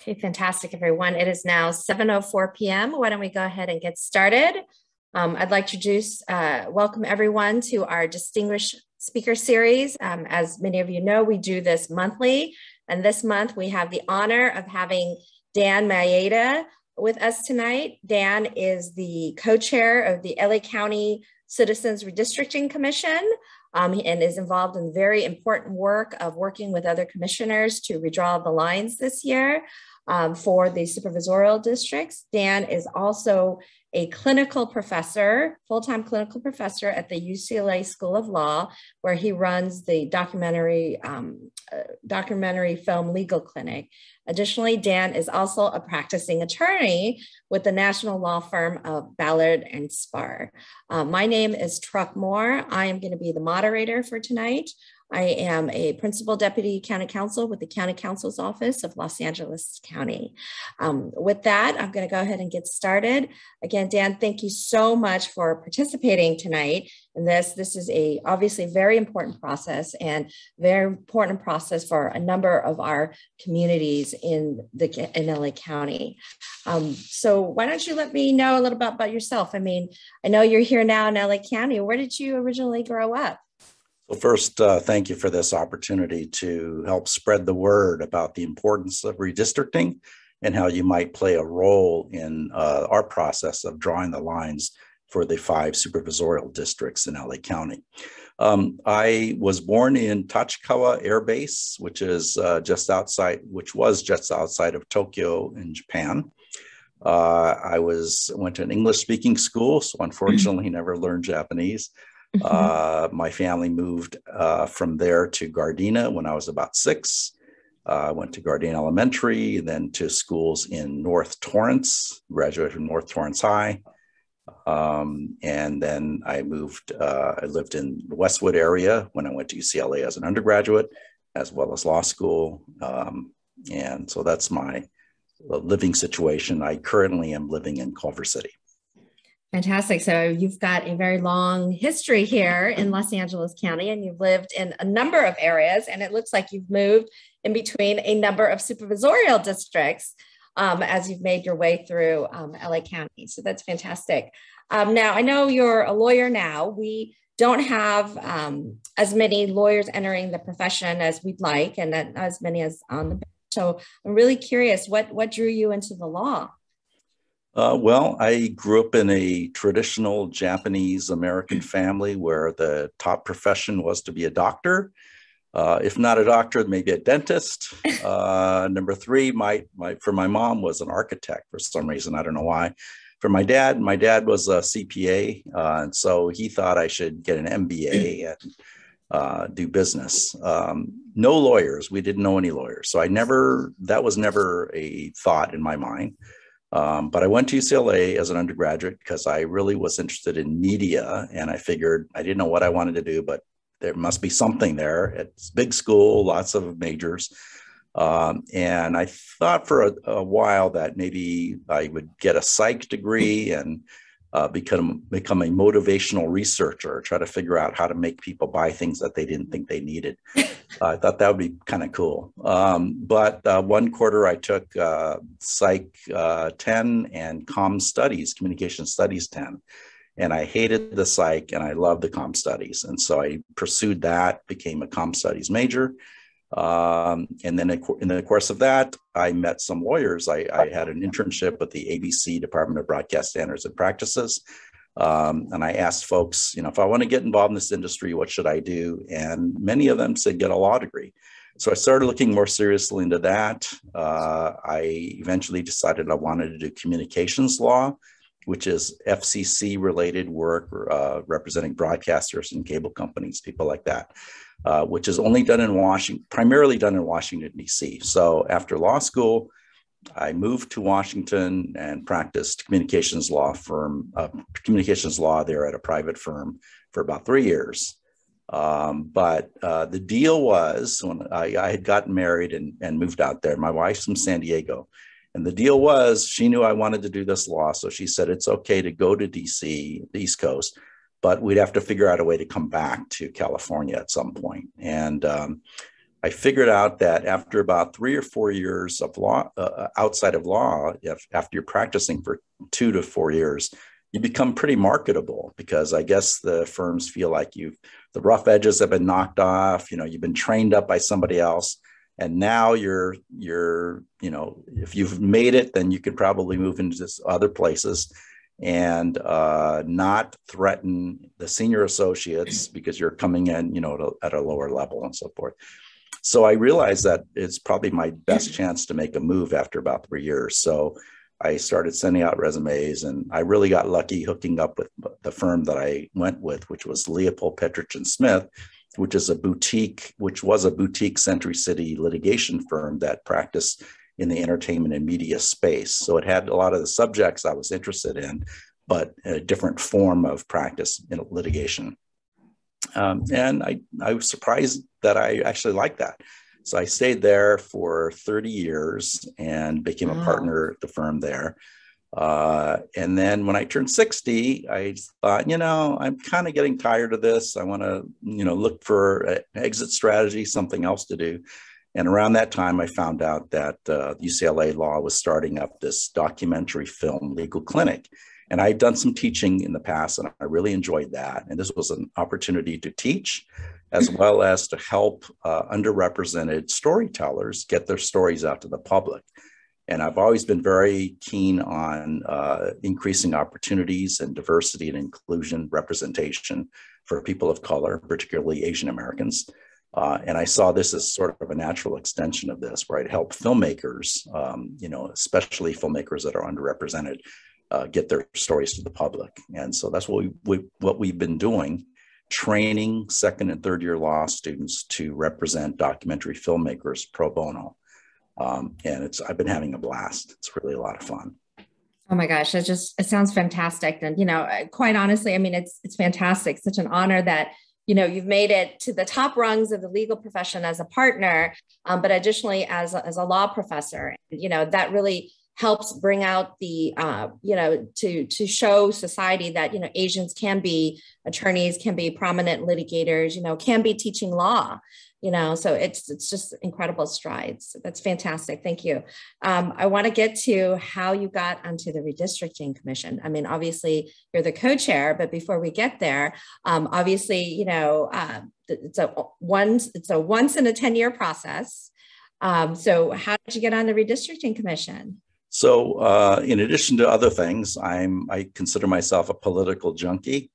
Okay, fantastic, everyone. It is now 7.04 p.m. Why don't we go ahead and get started? Um, I'd like to introduce, uh, welcome everyone to our distinguished speaker series. Um, as many of you know, we do this monthly. And this month we have the honor of having Dan Mayeda with us tonight. Dan is the co-chair of the LA County Citizens Redistricting Commission um, and is involved in very important work of working with other commissioners to redraw the lines this year um, for the supervisorial districts. Dan is also a clinical professor, full-time clinical professor at the UCLA School of Law, where he runs the documentary um, uh, documentary film legal clinic. Additionally, Dan is also a practicing attorney with the national law firm of Ballard and Spahr. Uh, my name is Truc Moore. I am going to be the moderator for tonight. I am a principal deputy county counsel with the county counsel's office of Los Angeles County. Um, with that, I'm going to go ahead and get started. Again, Dan, thank you so much for participating tonight in this. This is a obviously very important process and very important process for a number of our communities in the in LA County. Um, so why don't you let me know a little bit about yourself? I mean, I know you're here now in LA County. Where did you originally grow up? Well, first, uh, thank you for this opportunity to help spread the word about the importance of redistricting and how you might play a role in uh, our process of drawing the lines for the five supervisorial districts in LA County. Um, I was born in Tachikawa Air Base, which is uh, just outside, which was just outside of Tokyo in Japan. Uh, I was went to an English speaking school, so unfortunately never learned Japanese. Mm-hmm. Uh, my family moved uh, from there to Gardena when I was about six. Uh, I went to Gardena Elementary, then to schools in North Torrance, graduated from North Torrance High. Um, and then I moved, uh, I lived in the Westwood area when I went to UCLA as an undergraduate, as well as law school. Um, and so that's my living situation. I currently am living in Culver City. Fantastic. So you've got a very long history here in Los Angeles County, and you've lived in a number of areas, and it looks like you've moved in between a number of supervisorial districts um, as you've made your way through um, LA County. So that's fantastic. Um, now, I know you're a lawyer now. We don't have um, as many lawyers entering the profession as we'd like, and as many as on the bench. So I'm really curious, what what drew you into the law? Uh, well, I grew up in a traditional Japanese American family where the top profession was to be a doctor. Uh, if not a doctor, maybe a dentist. Uh, number three, my, my for my mom was an architect for some reason. I don't know why. For my dad, my dad was a CPA, uh, and so he thought I should get an MBA and uh, do business. Um, no lawyers. We didn't know any lawyers, so I never. That was never a thought in my mind. Um, but I went to UCLA as an undergraduate because I really was interested in media, and I figured I didn't know what I wanted to do, but there must be something there. It's big school, lots of majors. Um, and I thought for a, a, while that maybe I would get a psych degree and uh, become become a motivational researcher, try to figure out how to make people buy things that they didn't think they needed. uh, I thought that would be kind of cool. Um, but uh, one quarter I took uh, Psych uh, 10 and Com Studies, Communication Studies 10. And I hated the psych and I loved the com studies. And so I pursued that, became a com studies major. Um, and then in the course of that, I met some lawyers. I, I, had an internship with the ABC Department of Broadcast Standards and Practices. Um, and I asked folks, you know, if I want to get involved in this industry, what should I do? And many of them said, get a law degree. So I started looking more seriously into that. Uh, I eventually decided I wanted to do communications law, which is FCC related work uh, representing broadcasters and cable companies, people like that. Uh, which is only done in Washington, primarily done in Washington, D.C. So after law school, I moved to Washington and practiced communications law firm, uh, communications law there at a private firm for about three years. Um, but uh, the deal was when I, I, had gotten married and, and moved out there, my wife's from San Diego. And the deal was she knew I wanted to do this law. So she said, it's okay to go to DC, the East Coast, but we'd have to figure out a way to come back to California at some point. And um, I figured out that after about three or four years of law uh, uh, outside of law, if, after you're practicing for two to four years, you become pretty marketable because I guess the firms feel like you've the rough edges have been knocked off. You know, you've been trained up by somebody else, and now you're you're you know if you've made it, then you could probably move into other places and uh, not threaten the senior associates because you're coming in, you know, at a lower level and so forth. So I realized that it's probably my best chance to make a move after about three years. So I started sending out resumes, and I really got lucky hooking up with the firm that I went with, which was Leopold Petrich and Smith, which is a boutique, which was a boutique Century City litigation firm that practiced in the entertainment and media space. So it had a lot of the subjects I was interested in, but a different form of practice in litigation. Um, and I, I was surprised that I actually liked that. So I stayed there for 30 years and became wow. a partner at the firm there. Uh, and then when I turned 60, I thought, you know, I'm kind of getting tired of this. I want to, you know, look for an exit strategy, something else to do. And around that time, I found out that uh, UCLA Law was starting up this documentary film legal clinic. And I had done some teaching in the past, and I really enjoyed that. And this was an opportunity to teach, as well as to help uh, underrepresented storytellers get their stories out to the public. And I've always been very keen on uh, increasing opportunities and diversity and inclusion representation for people of color, particularly Asian Americans. Uh, and I saw this as sort of a natural extension of this, where I'd help filmmakers, um, you know, especially filmmakers that are underrepresented, uh, get their stories to the public. And so that's what we, we, what we've been doing, training second and third year law students to represent documentary filmmakers pro bono. Um, and it's I've been having a blast. It's really a lot of fun. Oh my gosh, it just it sounds fantastic. And you know, quite honestly, I mean, it's it's fantastic. Such an honor that you know you've made it to the top rungs of the legal profession as a partner, um, but additionally as a, as a law professor. You know that really helps bring out the uh, you know to to show society that you know asians can be attorneys can be prominent litigators you know can be teaching law you know so it's it's just incredible strides. That's fantastic. Thank you. Um, i want to get to how you got onto the redistricting commission. I mean obviously you're the co-chair but before we get there um, obviously you know uh, it's a once it's a once in a 10 year process. Um, so how did you get on the redistricting commission? So, uh, in addition to other things, I'm I consider myself a political junkie.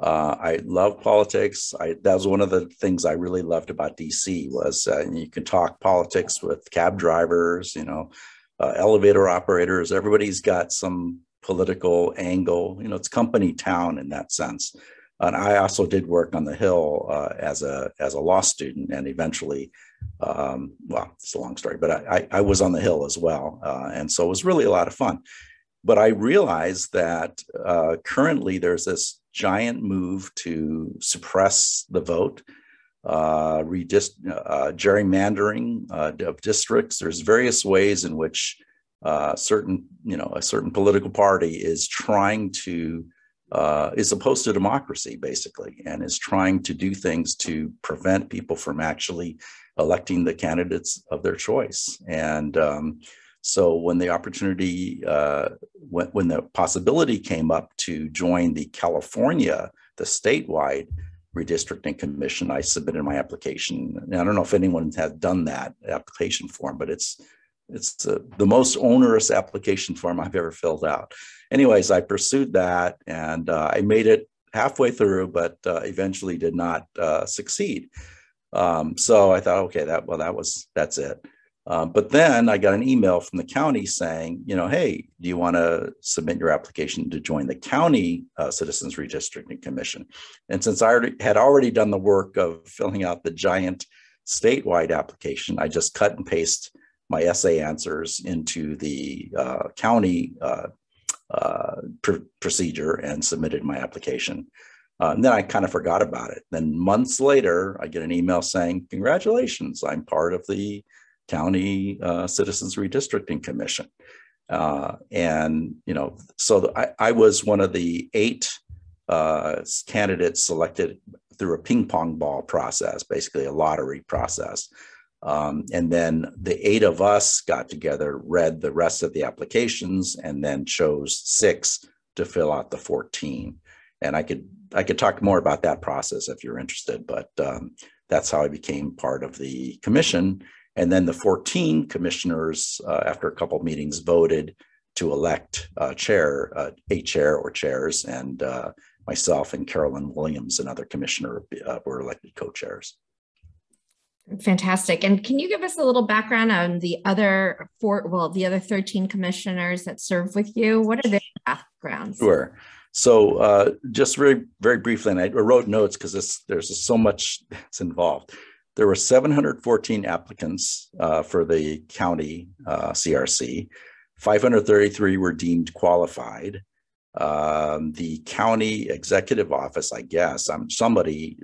Uh, I love politics. I, that was one of the things I really loved about DC was uh, you can talk politics with cab drivers, you know, uh, elevator operators. Everybody's got some political angle. You know, it's company town in that sense. And I also did work on the Hill uh, as a as a law student, and eventually um, well, it's a long story, but I, I, was on the Hill as well. Uh, and so it was really a lot of fun. But I realized that uh, currently there's this giant move to suppress the vote, uh, redist- uh, gerrymandering uh, of districts. There's various ways in which uh, certain, you know, a certain political party is trying to uh, is opposed to democracy, basically, and is trying to do things to prevent people from actually electing the candidates of their choice. And um, so when the opportunity, uh, when, when, the possibility came up to join the California, the statewide redistricting commission, I submitted my application. And I don't know if anyone has done that application form, but it's it's uh, the most onerous application form I've ever filled out. Anyways, I pursued that and uh, I made it halfway through, but uh, eventually did not uh, succeed. Um, so I thought, okay, that well, that was that's it. Um, but then I got an email from the county saying, you know, hey, do you want to submit your application to join the county uh, Citizens Redistricting Commission? And since I already, had already done the work of filling out the giant statewide application, I just cut and paste my essay answers into the uh, county uh, uh pr- procedure and submitted my application. Uh, and then I kind of forgot about it. Then months later, I get an email saying, "Congratulations, I'm part of the County uh, Citizens Redistricting Commission." Uh, and you know, so I, I, was one of the eight uh, candidates selected through a ping pong ball process, basically a lottery process. Um, and then the eight of us got together, read the rest of the applications, and then chose six to fill out the 14. And I could I could talk more about that process if you're interested, but um, that's how I became part of the commission. And then the 14 commissioners, uh, after a couple of meetings, voted to elect a chair, uh, a chair or chairs, and uh, myself and Carolyn Williams, another commissioner, uh, were elected co-chairs. Fantastic. And can you give us a little background on the other four, well, the other 13 commissioners that serve with you? What are their backgrounds? Sure. So uh, just very, very briefly, and I wrote notes because there's so much that's involved. There were 714 applicants uh, for the county uh, CRC. 533 were deemed qualified um, the county executive office, I guess, um, somebody,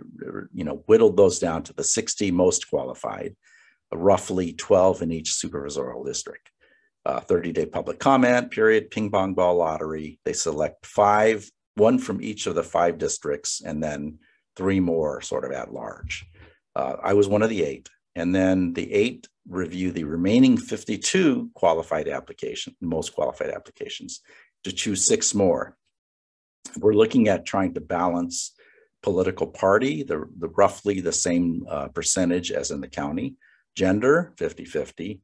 you know, whittled those down to the 60 most qualified, roughly 12 in each supervisorial district. 30-day uh, public comment period, ping pong ball lottery. They select five, one from each of the five districts, and then three more sort of at large. Uh, I was one of the eight. And then the eight review the remaining 52 qualified application, most qualified applications to choose six more. We're looking at trying to balance political party, the, the roughly the same uh, percentage as in the county, gender, 50-50,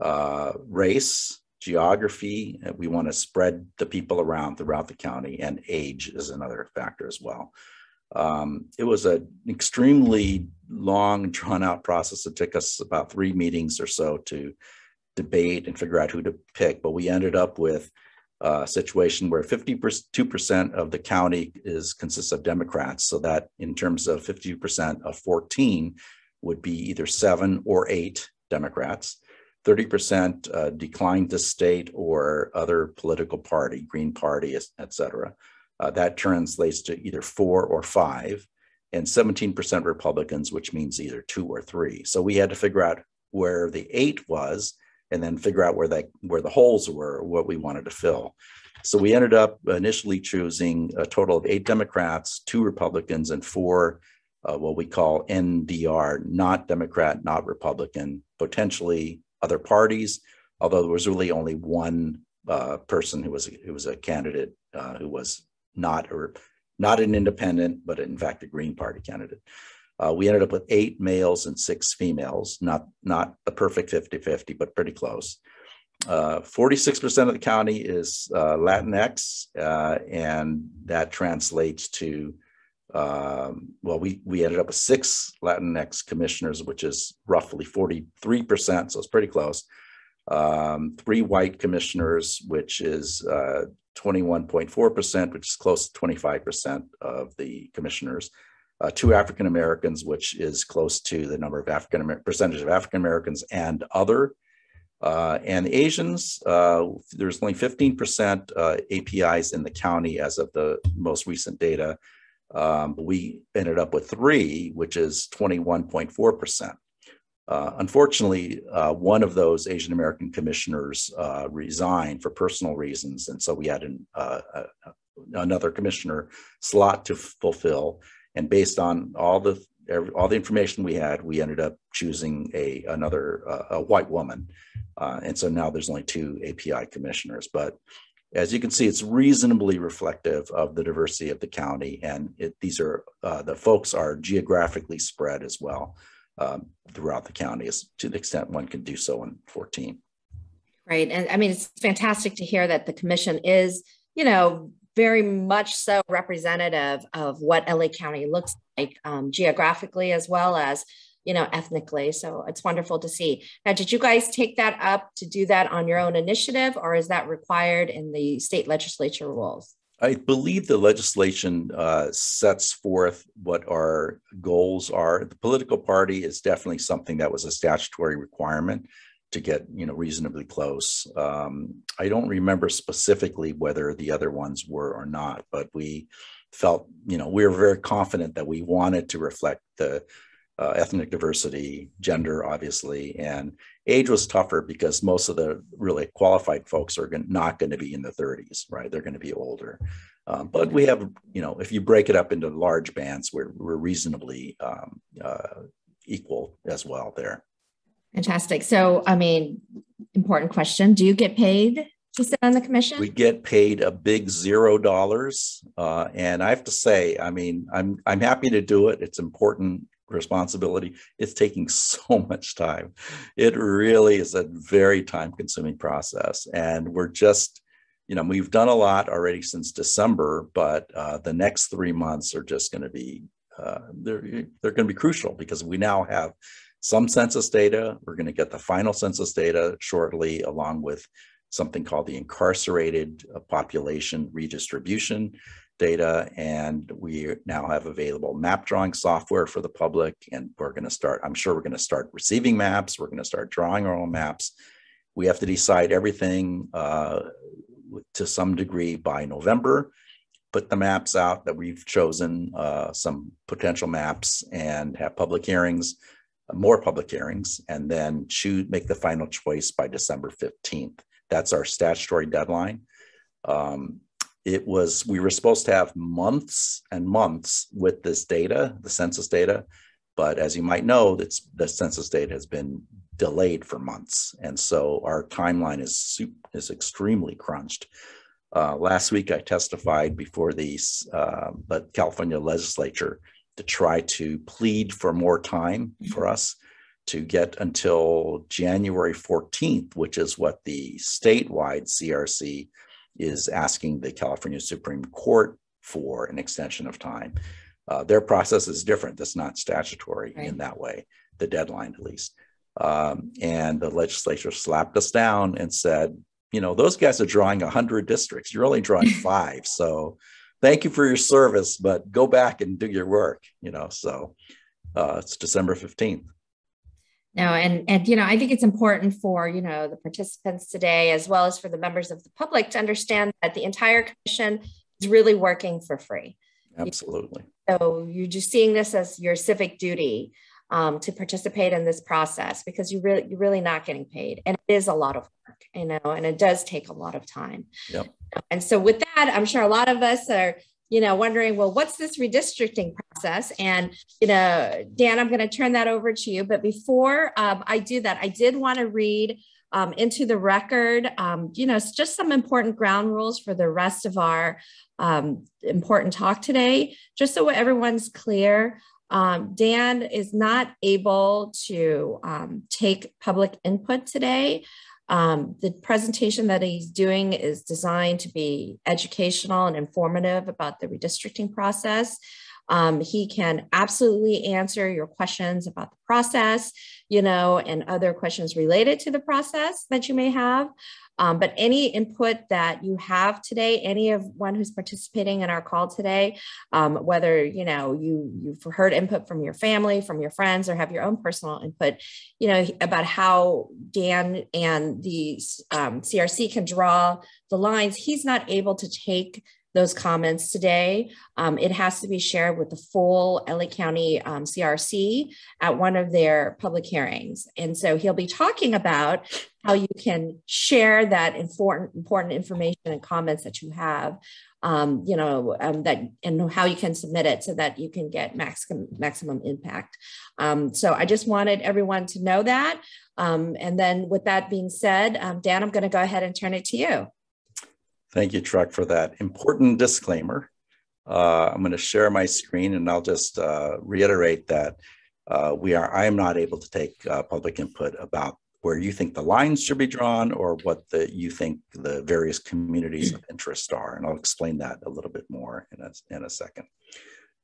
uh, race, geography, we want to spread the people around throughout the county, and age is another factor as well. Um, it was an extremely long, drawn out process. It took us about three meetings or so to debate and figure out who to pick, but we ended up with a situation where 52% of the county is consists of Democrats. So that in terms of 50% of 14 would be either seven or eight Democrats. 30% uh, declined to state or other political party, Green Party, et cetera. Uh, that translates to either four or five, and 17% Republicans, which means either two or three. So we had to figure out where the eight was and then figure out where that where the holes were, what we wanted to fill. So we ended up initially choosing a total of eight Democrats, two Republicans, and four uh, what we call NDR, not Democrat, not Republican, potentially other parties. Although there was really only one uh, person who was who was a candidate uh, who was not or not an independent, but in fact a Green Party candidate. Uh, we ended up with eight males and six females, not, not the perfect 50-50, but pretty close. 46% uh, of the county is uh, Latinx, uh, and that translates to, um, well, we, we ended up with six Latinx commissioners, which is roughly 43%, so it's pretty close. Um, three white commissioners, which is 21.4%, uh, which is close to 25% of the commissioners uh, two African Americans, which is close to the number of African percentage of African Americans and other. Uh, and Asians, uh, there's only 15% uh, APIs in the county as of the most recent data. Um, we ended up with three, which is 21.4%. Uh, unfortunately, uh, one of those Asian American commissioners uh, resigned for personal reasons, and so we had an, uh, another commissioner slot to fulfill. And based on all the all the information we had, we ended up choosing a another uh, a white woman, uh, and so now there's only two API commissioners. But as you can see, it's reasonably reflective of the diversity of the county, and it, these are the folks are geographically spread as well um, throughout the county, as to the extent one can do so in 14. Right, and I mean it's fantastic to hear that the commission is, you know, very much so representative of what LA County looks like um, geographically as well as you know ethnically so it's wonderful to see now did you guys take that up to do that on your own initiative or is that required in the state legislature rules I believe the legislation uh, sets forth what our goals are. The political party is definitely something that was a statutory requirement to get you know reasonably close. Um, I don't remember specifically whether the other ones were or not, but we felt you know we were very confident that we wanted to reflect the uh, ethnic diversity, gender, obviously, and age was tougher because most of the really qualified folks are not going to be in the 30s, right? They're going to be older. Um, but we have, you know, if you break it up into large bands, we're, we're reasonably um, uh, equal as well there. Fantastic. So, I mean, important question. Do you get paid to sit on the commission? We get paid a big zero dollars. Uh, and I have to say, I mean, I'm I'm happy to do it. It's important responsibility. It's taking so much time. It really is a very time consuming process. And we're just, you know, we've done a lot already since December, but uh, the next three months are just going to be, uh, they're, they're going to be crucial because we now have some census data. We're going to get the final census data shortly, along with something called the incarcerated uh, population redistribution data. And we now have available map drawing software for the public. And we're going to start, I'm sure we're going to start receiving maps. We're going to start drawing our own maps. We have to decide everything uh, to some degree by November. Put the maps out that we've chosen, uh, some potential maps, and have public hearings, more public hearings, and then choose, make the final choice by December 15th. That's our statutory deadline. Um, it was, we were supposed to have months and months with this data, the census data. But as you might know, it's, the census data has been delayed for months. And so our timeline is, is extremely crunched. Uh, last week, I testified before the uh, California legislature to try to plead for more time for us to get until January 14th, which is what the statewide CRC is asking the California Supreme Court for an extension of time. Uh, their process is different. That's not statutory right. in that way, the deadline at least. Um, and the legislature slapped us down and said, you know, those guys are drawing 100 districts. You're only drawing five. So thank you for your service, but go back and do your work, you know. So uh, it's December 15th. No, and and you know, I think it's important for you know the participants today, as well as for the members of the public, to understand that the entire commission is really working for free. Absolutely. So you're just seeing this as your civic duty um, to participate in this process because you really you're really not getting paid, and it is a lot of work, you know, and it does take a lot of time. Yep. And so with that, I'm sure a lot of us are you know, wondering, well, what's this redistricting process? And, you know, Dan, I'm going to turn that over to you. But before um, I do that, I did want to read um, into the record, um, you know, just some important ground rules for the rest of our um, important talk today, just so everyone's clear. Um, Dan is not able to um, take public input today. Um, the presentation that he's doing is designed to be educational and informative about the redistricting process. Um, he can absolutely answer your questions about the process, you know, and other questions related to the process that you may have. Um, but any input that you have today, any of one who's participating in our call today, um, whether you know you you've heard input from your family, from your friends, or have your own personal input, you know about how Dan and the um, CRC can draw the lines. He's not able to take those comments today. Um, it has to be shared with the full LA County um, CRC at one of their public hearings. And so he'll be talking about how you can share that important, important information and comments that you have, um, you know, um, that and how you can submit it so that you can get maximum, maximum impact. Um, so I just wanted everyone to know that. Um, and then with that being said, Dan, I'm gonna go ahead and turn it to you. Thank you, Truc, for that important disclaimer. Uh, I'm going to share my screen and I'll just uh, reiterate that uh, we are, I am not able to take uh, public input about where you think the lines should be drawn or what the, you think the various communities of interest are. And I'll explain that a little bit more in a, in a second.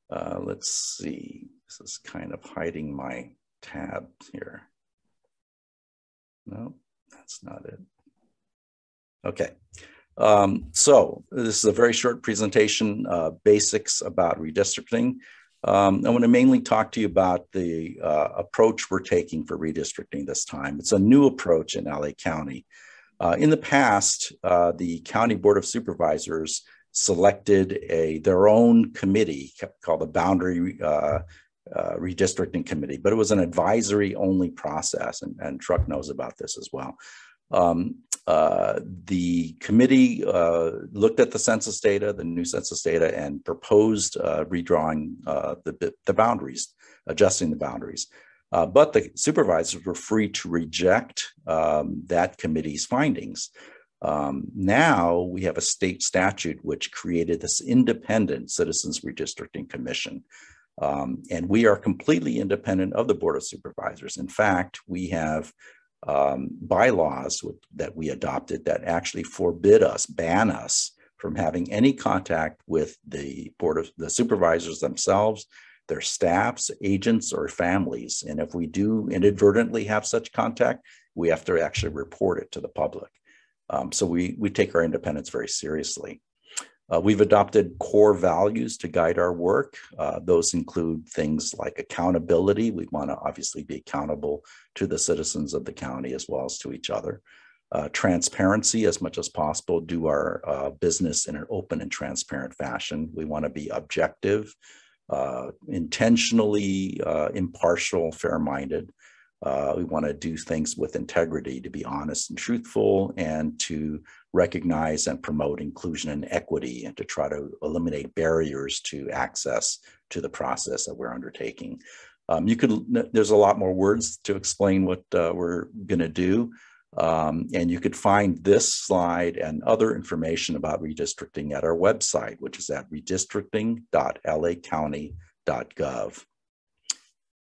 Uh, let's see, this is kind of hiding my tab here. No, that's not it. Okay. Um, so this is a very short presentation, uh, basics about redistricting. Um, I want to mainly talk to you about the uh, approach we're taking for redistricting this time. It's a new approach in LA County. Uh, in the past, uh, the County Board of Supervisors selected a their own committee called the Boundary uh, uh, Redistricting Committee, but it was an advisory only process, and, and Truc knows about this as well. Um, uh, the committee uh, looked at the census data, the new census data, and proposed uh, redrawing uh, the, the boundaries, adjusting the boundaries. Uh, but the supervisors were free to reject um, that committee's findings. Um, now we have a state statute which created this independent Citizens Redistricting Commission. Um, and we are completely independent of the Board of Supervisors. In fact, we have um, bylaws that we adopted that actually forbid us, ban us from having any contact with the Board of the supervisors themselves, their staffs, agents, or families. And if we do inadvertently have such contact, we have to actually report it to the public. Um, so we, we take our independence very seriously. Uh, we've adopted core values to guide our work. Uh, those include things like accountability. We want to obviously be accountable to the citizens of the county as well as to each other. Uh, transparency as much as possible, do our uh, business in an open and transparent fashion. We want to be objective, uh, intentionally uh, impartial, fair minded. We want to do things with integrity, to be honest and truthful, and to recognize and promote inclusion and equity, and to try to eliminate barriers to access to the process that we're undertaking. Um, you could, there's a lot more words to explain what uh, we're going to do. Um, and you could find this slide and other information about redistricting at our website, which is at redistricting.lacounty.gov.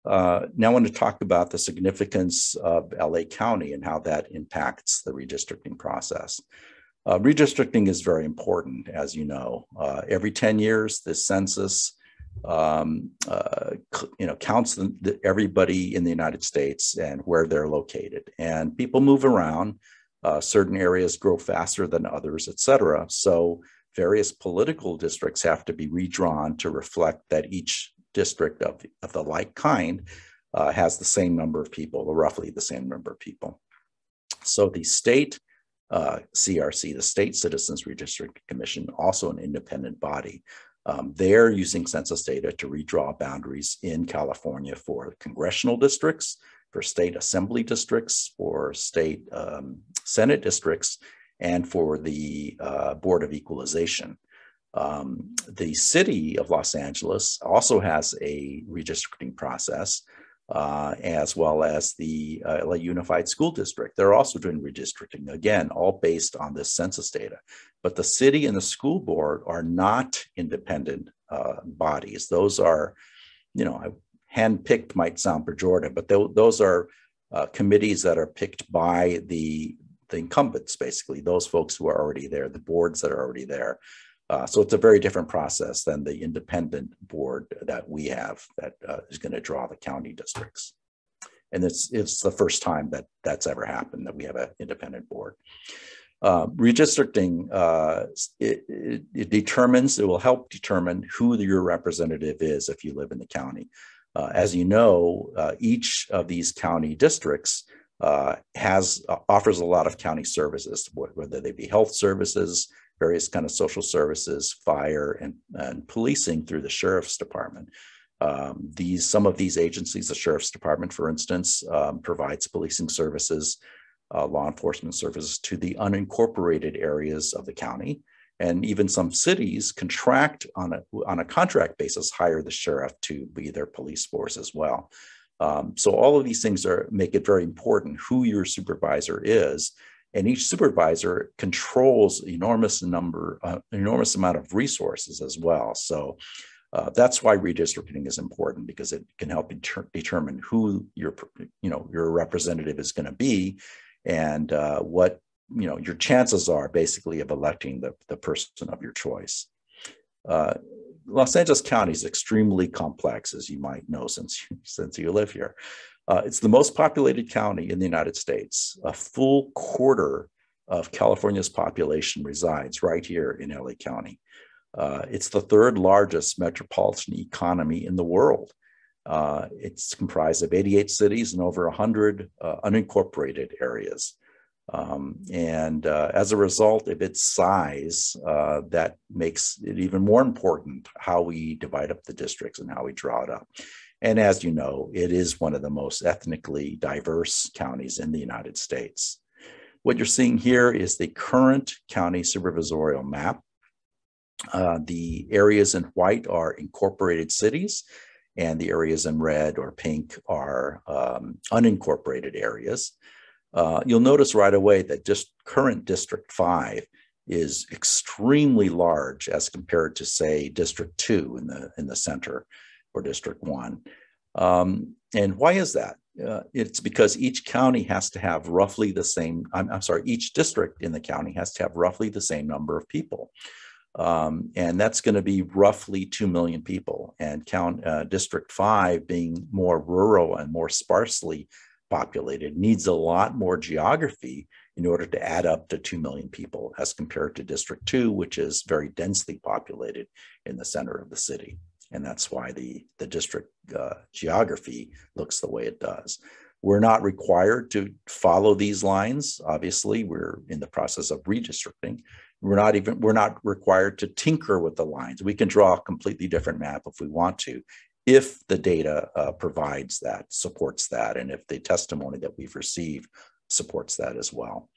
Uh, now I want to talk about the significance of LA County and how that impacts the redistricting process. Uh, redistricting is very important, as you know. Uh, every 10 years, the census um, uh, you know, counts the, the, everybody in the United States and where they're located. And people move around. Uh, certain areas grow faster than others, et cetera. So various political districts have to be redrawn to reflect that each district of, of the like kind uh, has the same number of people, or roughly the same number of people. So the state uh, CRC, the State Citizens Redistricting Commission, also an independent body. Um, they're using census data to redraw boundaries in California for congressional districts, for state assembly districts, for state um, senate districts, and for the uh, Board of Equalization. Um, the city of Los Angeles also has a redistricting process, uh, as well as the uh, LA Unified School District. They're also doing redistricting, again, all based on this census data. But the city and the school board are not independent uh, bodies. Those are, you know, handpicked might sound pejorative, but th those are uh, committees that are picked by the, the incumbents, basically, those folks who are already there, the boards that are already there. Uh, so it's a very different process than the independent board that we have that uh, is going to draw the county districts. And it's, it's the first time that that's ever happened that we have an independent board. Uh, redistricting, uh, it, it, it, determines, it will help determine who your representative is if you live in the county. Uh, as you know, uh, each of these county districts has offers a lot of county services, whether they be health services, various kind of social services, fire, and, and policing through the sheriff's department. Um, these some of these agencies, the sheriff's department, for instance, um, provides policing services, uh, law enforcement services to the unincorporated areas of the county, and even some cities contract on a on a contract basis hire the sheriff to be their police force as well. Um, so all of these things are make it very important who your supervisor is and each supervisor controls enormous number, uh, enormous amount of resources as well. So uh, that's why redistricting is important because it can help deter determine who your, you know, your representative is going to be, and uh, what you know your chances are basically of electing the, the person of your choice. Uh, Los Angeles County is extremely complex, as you might know since since you live here. Uh, it's the most populated county in the United States. A full quarter of California's population resides right here in LA County. Uh, it's the third largest metropolitan economy in the world. Uh, it's comprised of 88 cities and over 100 uh, unincorporated areas. Um, and uh, as a result of its size, uh, that makes it even more important how we divide up the districts and how we draw it up. And as you know, it is one of the most ethnically diverse counties in the United States. What you're seeing here is the current county supervisorial map. Uh, the areas in white are incorporated cities, and the areas in red or pink are um, unincorporated areas. Uh, you'll notice right away that just current District 5 is extremely large as compared to, say, District 2 in the, in the center or District 1. Um, and why is that? Uh, it's because each county has to have roughly the same, I'm, I'm, sorry, each district in the county has to have roughly the same number of people. Um, and that's going to be roughly 2 million people. And count uh, District 5 being more rural and more sparsely populated needs a lot more geography in order to add up to 2 million people as compared to District 2, which is very densely populated in the center of the city. And that's why the, the district uh, geography looks the way it does. We're not required to follow these lines. Obviously, we're in the process of redistricting. We're not even, we're not required to tinker with the lines. We can draw a completely different map if we want to, if the data uh, provides that, supports that, and if the testimony that we've received supports that as well.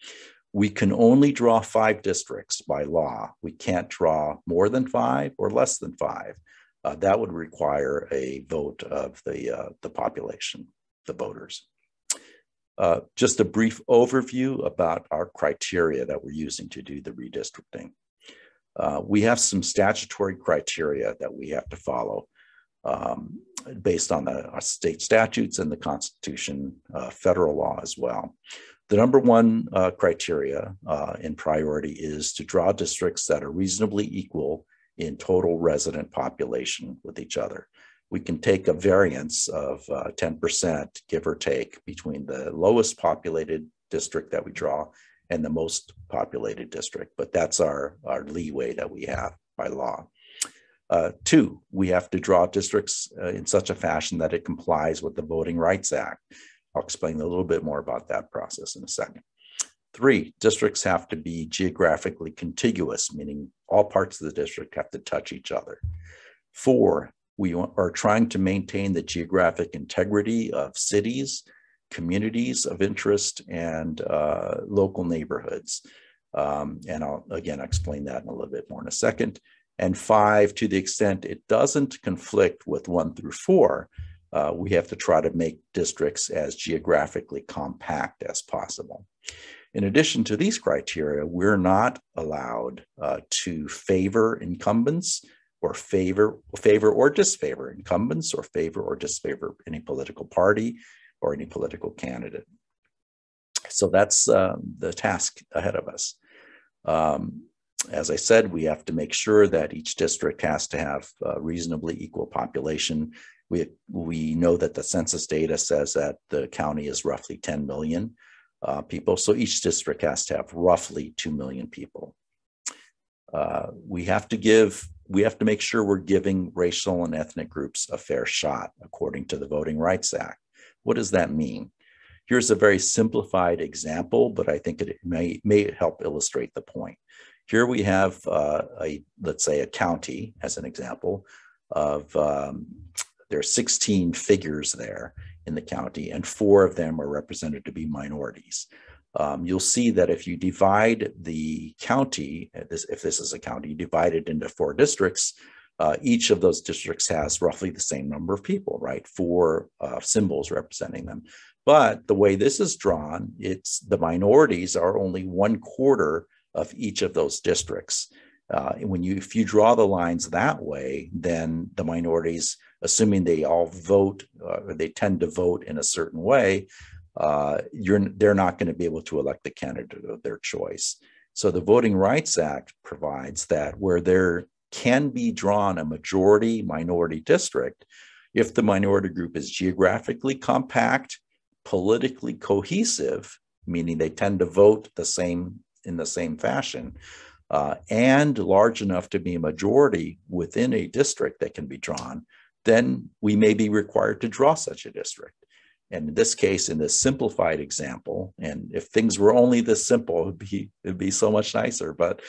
We can only draw five districts by law. We can't draw more than five or less than five. Uh, that would require a vote of the, uh, the population, the voters. Uh, just a brief overview about our criteria that we're using to do the redistricting. Uh, we have some statutory criteria that we have to follow um, based on the state statutes and the Constitution, uh, federal law as well. The number one uh, criteria in priority is to draw districts that are reasonably equal in total resident population with each other. We can take a variance of 10%, uh, give or take, between the lowest populated district that we draw and the most populated district, but that's our, our leeway that we have by law. Uh, two, we have to draw districts uh, in such a fashion that it complies with the Voting Rights Act. I'll explain a little bit more about that process in a second. Three, districts have to be geographically contiguous, meaning all parts of the district have to touch each other. Four, we are trying to maintain the geographic integrity of cities, communities of interest, and uh, local neighborhoods. Um, and I'll again explain that in a little bit more in a second and five, to the extent it doesn't conflict with one through four, uh, we have to try to make districts as geographically compact as possible. In addition to these criteria, we're not allowed uh, to favor incumbents or favor, favor or disfavor incumbents or favor or disfavor any political party or any political candidate. So that's uh, the task ahead of us. Um, as I said, we have to make sure that each district has to have a reasonably equal population. We, we know that the census data says that the county is roughly 10 million uh, people, so each district has to have roughly 2 million people. Uh, we have to give, we have to make sure we're giving racial and ethnic groups a fair shot according to the Voting Rights Act. What does that mean? Here's a very simplified example, but I think it may, may help illustrate the point. Here we have uh, a, let's say a county as an example of, um, there are 16 figures there in the county and four of them are represented to be minorities. Um, you'll see that if you divide the county, uh, if this is a county, divided into four districts, uh, each of those districts has roughly the same number of people, right? Four uh, symbols representing them. But the way this is drawn, it's the minorities are only one quarter of each of those districts. Uh, when you if you draw the lines that way, then the minorities, assuming they all vote uh, or they tend to vote in a certain way, uh, they're not going to be able to elect the candidate of their choice. So the Voting Rights Act provides that where there can be drawn a majority minority district, if the minority group is geographically compact, politically cohesive, meaning they tend to vote the same in the same fashion, uh, and large enough to be a majority within a district that can be drawn, then we may be required to draw such a district. And in this case, in this simplified example, and if things were only this simple, it'd be, it'd be so much nicer. But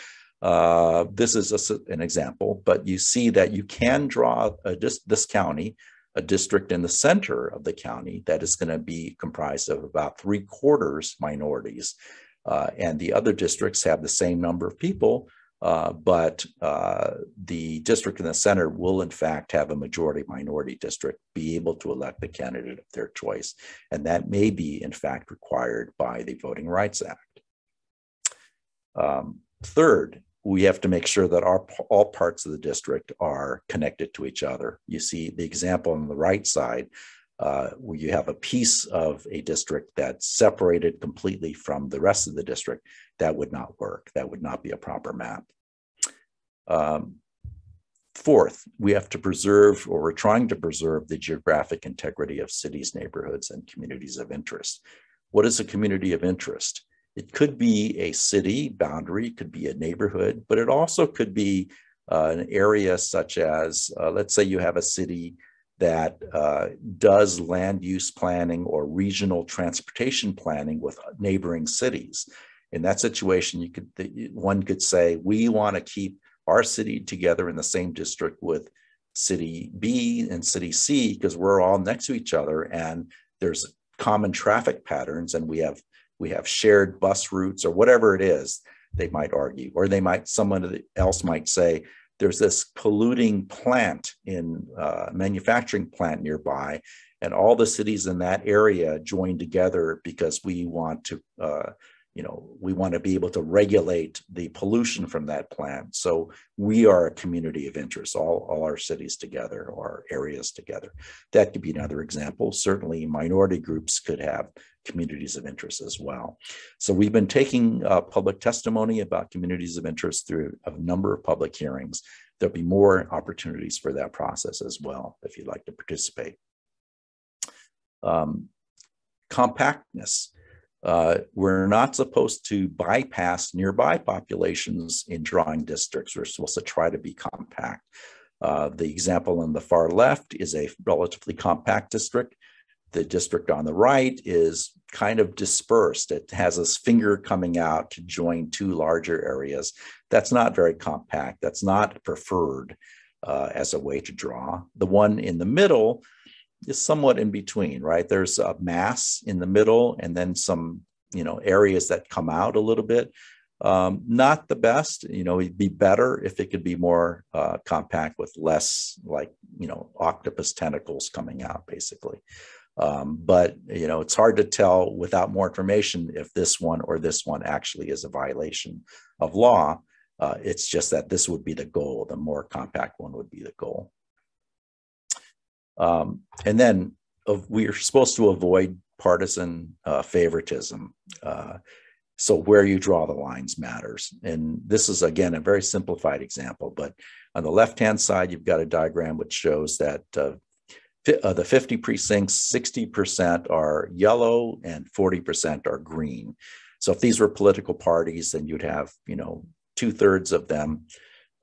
uh, this is a, an example, but you see that you can draw a, this, county, a district in the center of the county that is going to be comprised of about three quarters minorities uh, and the other districts have the same number of people, Uh, but uh, the district in the center will, in fact, have a majority minority district be able to elect the candidate of their choice. And that may be, in fact, required by the Voting Rights Act. Um, third, we have to make sure that our, all parts of the district are connected to each other. You see the example on the right side uh, where you have a piece of a district that's separated completely from the rest of the district, that would not work. That would not be a proper map. Um, fourth, we have to preserve, or we're trying to preserve, the geographic integrity of cities, neighborhoods, and communities of interest. What is a community of interest? It could be a city boundary, could be a neighborhood, but it also could be uh, an area such as, uh, let's say you have a city that uh, does land use planning or regional transportation planning with neighboring cities. In that situation, you could one could say we want to keep our city together in the same district with city B and city C because we're all next to each other and there's common traffic patterns and we have we have shared bus routes or whatever it is they might argue or they might someone else might say there's this polluting plant in uh, manufacturing plant nearby and all the cities in that area join together because we want to uh, you know we want to be able to regulate the pollution from that plant. So we are a community of interest. All, all our cities together or areas together. That could be another example. Certainly minority groups could have communities of interest as well. So we've been taking uh, public testimony about communities of interest through a number of public hearings. There'll be more opportunities for that process as well if you'd like to participate. Um, compactness. Uh, we're not supposed to bypass nearby populations in drawing districts. We're supposed to try to be compact. Uh, the example on the far left is a relatively compact district. The district on the right is kind of dispersed. It has this finger coming out to join two larger areas. That's not very compact. That's not preferred uh, as a way to draw. The one in the middle is somewhat in between, right? There's a mass in the middle and then some, you know, areas that come out a little bit. Um, not the best, you know, it'd be better if it could be more uh, compact with less like, you know, octopus tentacles coming out basically. Um, but you know, it's hard to tell without more information if this one or this one actually is a violation of law. Uh, it's just that this would be the goal. The more compact one would be the goal. Um, and then uh, we are supposed to avoid partisan uh, favoritism. Uh, so where you draw the lines matters. And this is, again, a very simplified example, but on the left-hand side, you've got a diagram which shows that uh, the 50 precincts, 60% are yellow and 40% are green. So if these were political parties, then you'd have, you know, two thirds of them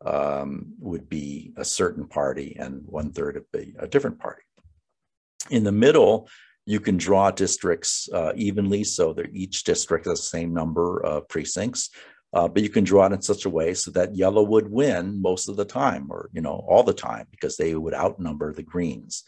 um, would be a certain party and one third would be a different party. In the middle, you can draw districts uh, evenly so that each district has the same number of precincts. Uh, but you can draw it in such a way so that yellow would win most of the time or you know all the time because they would outnumber the greens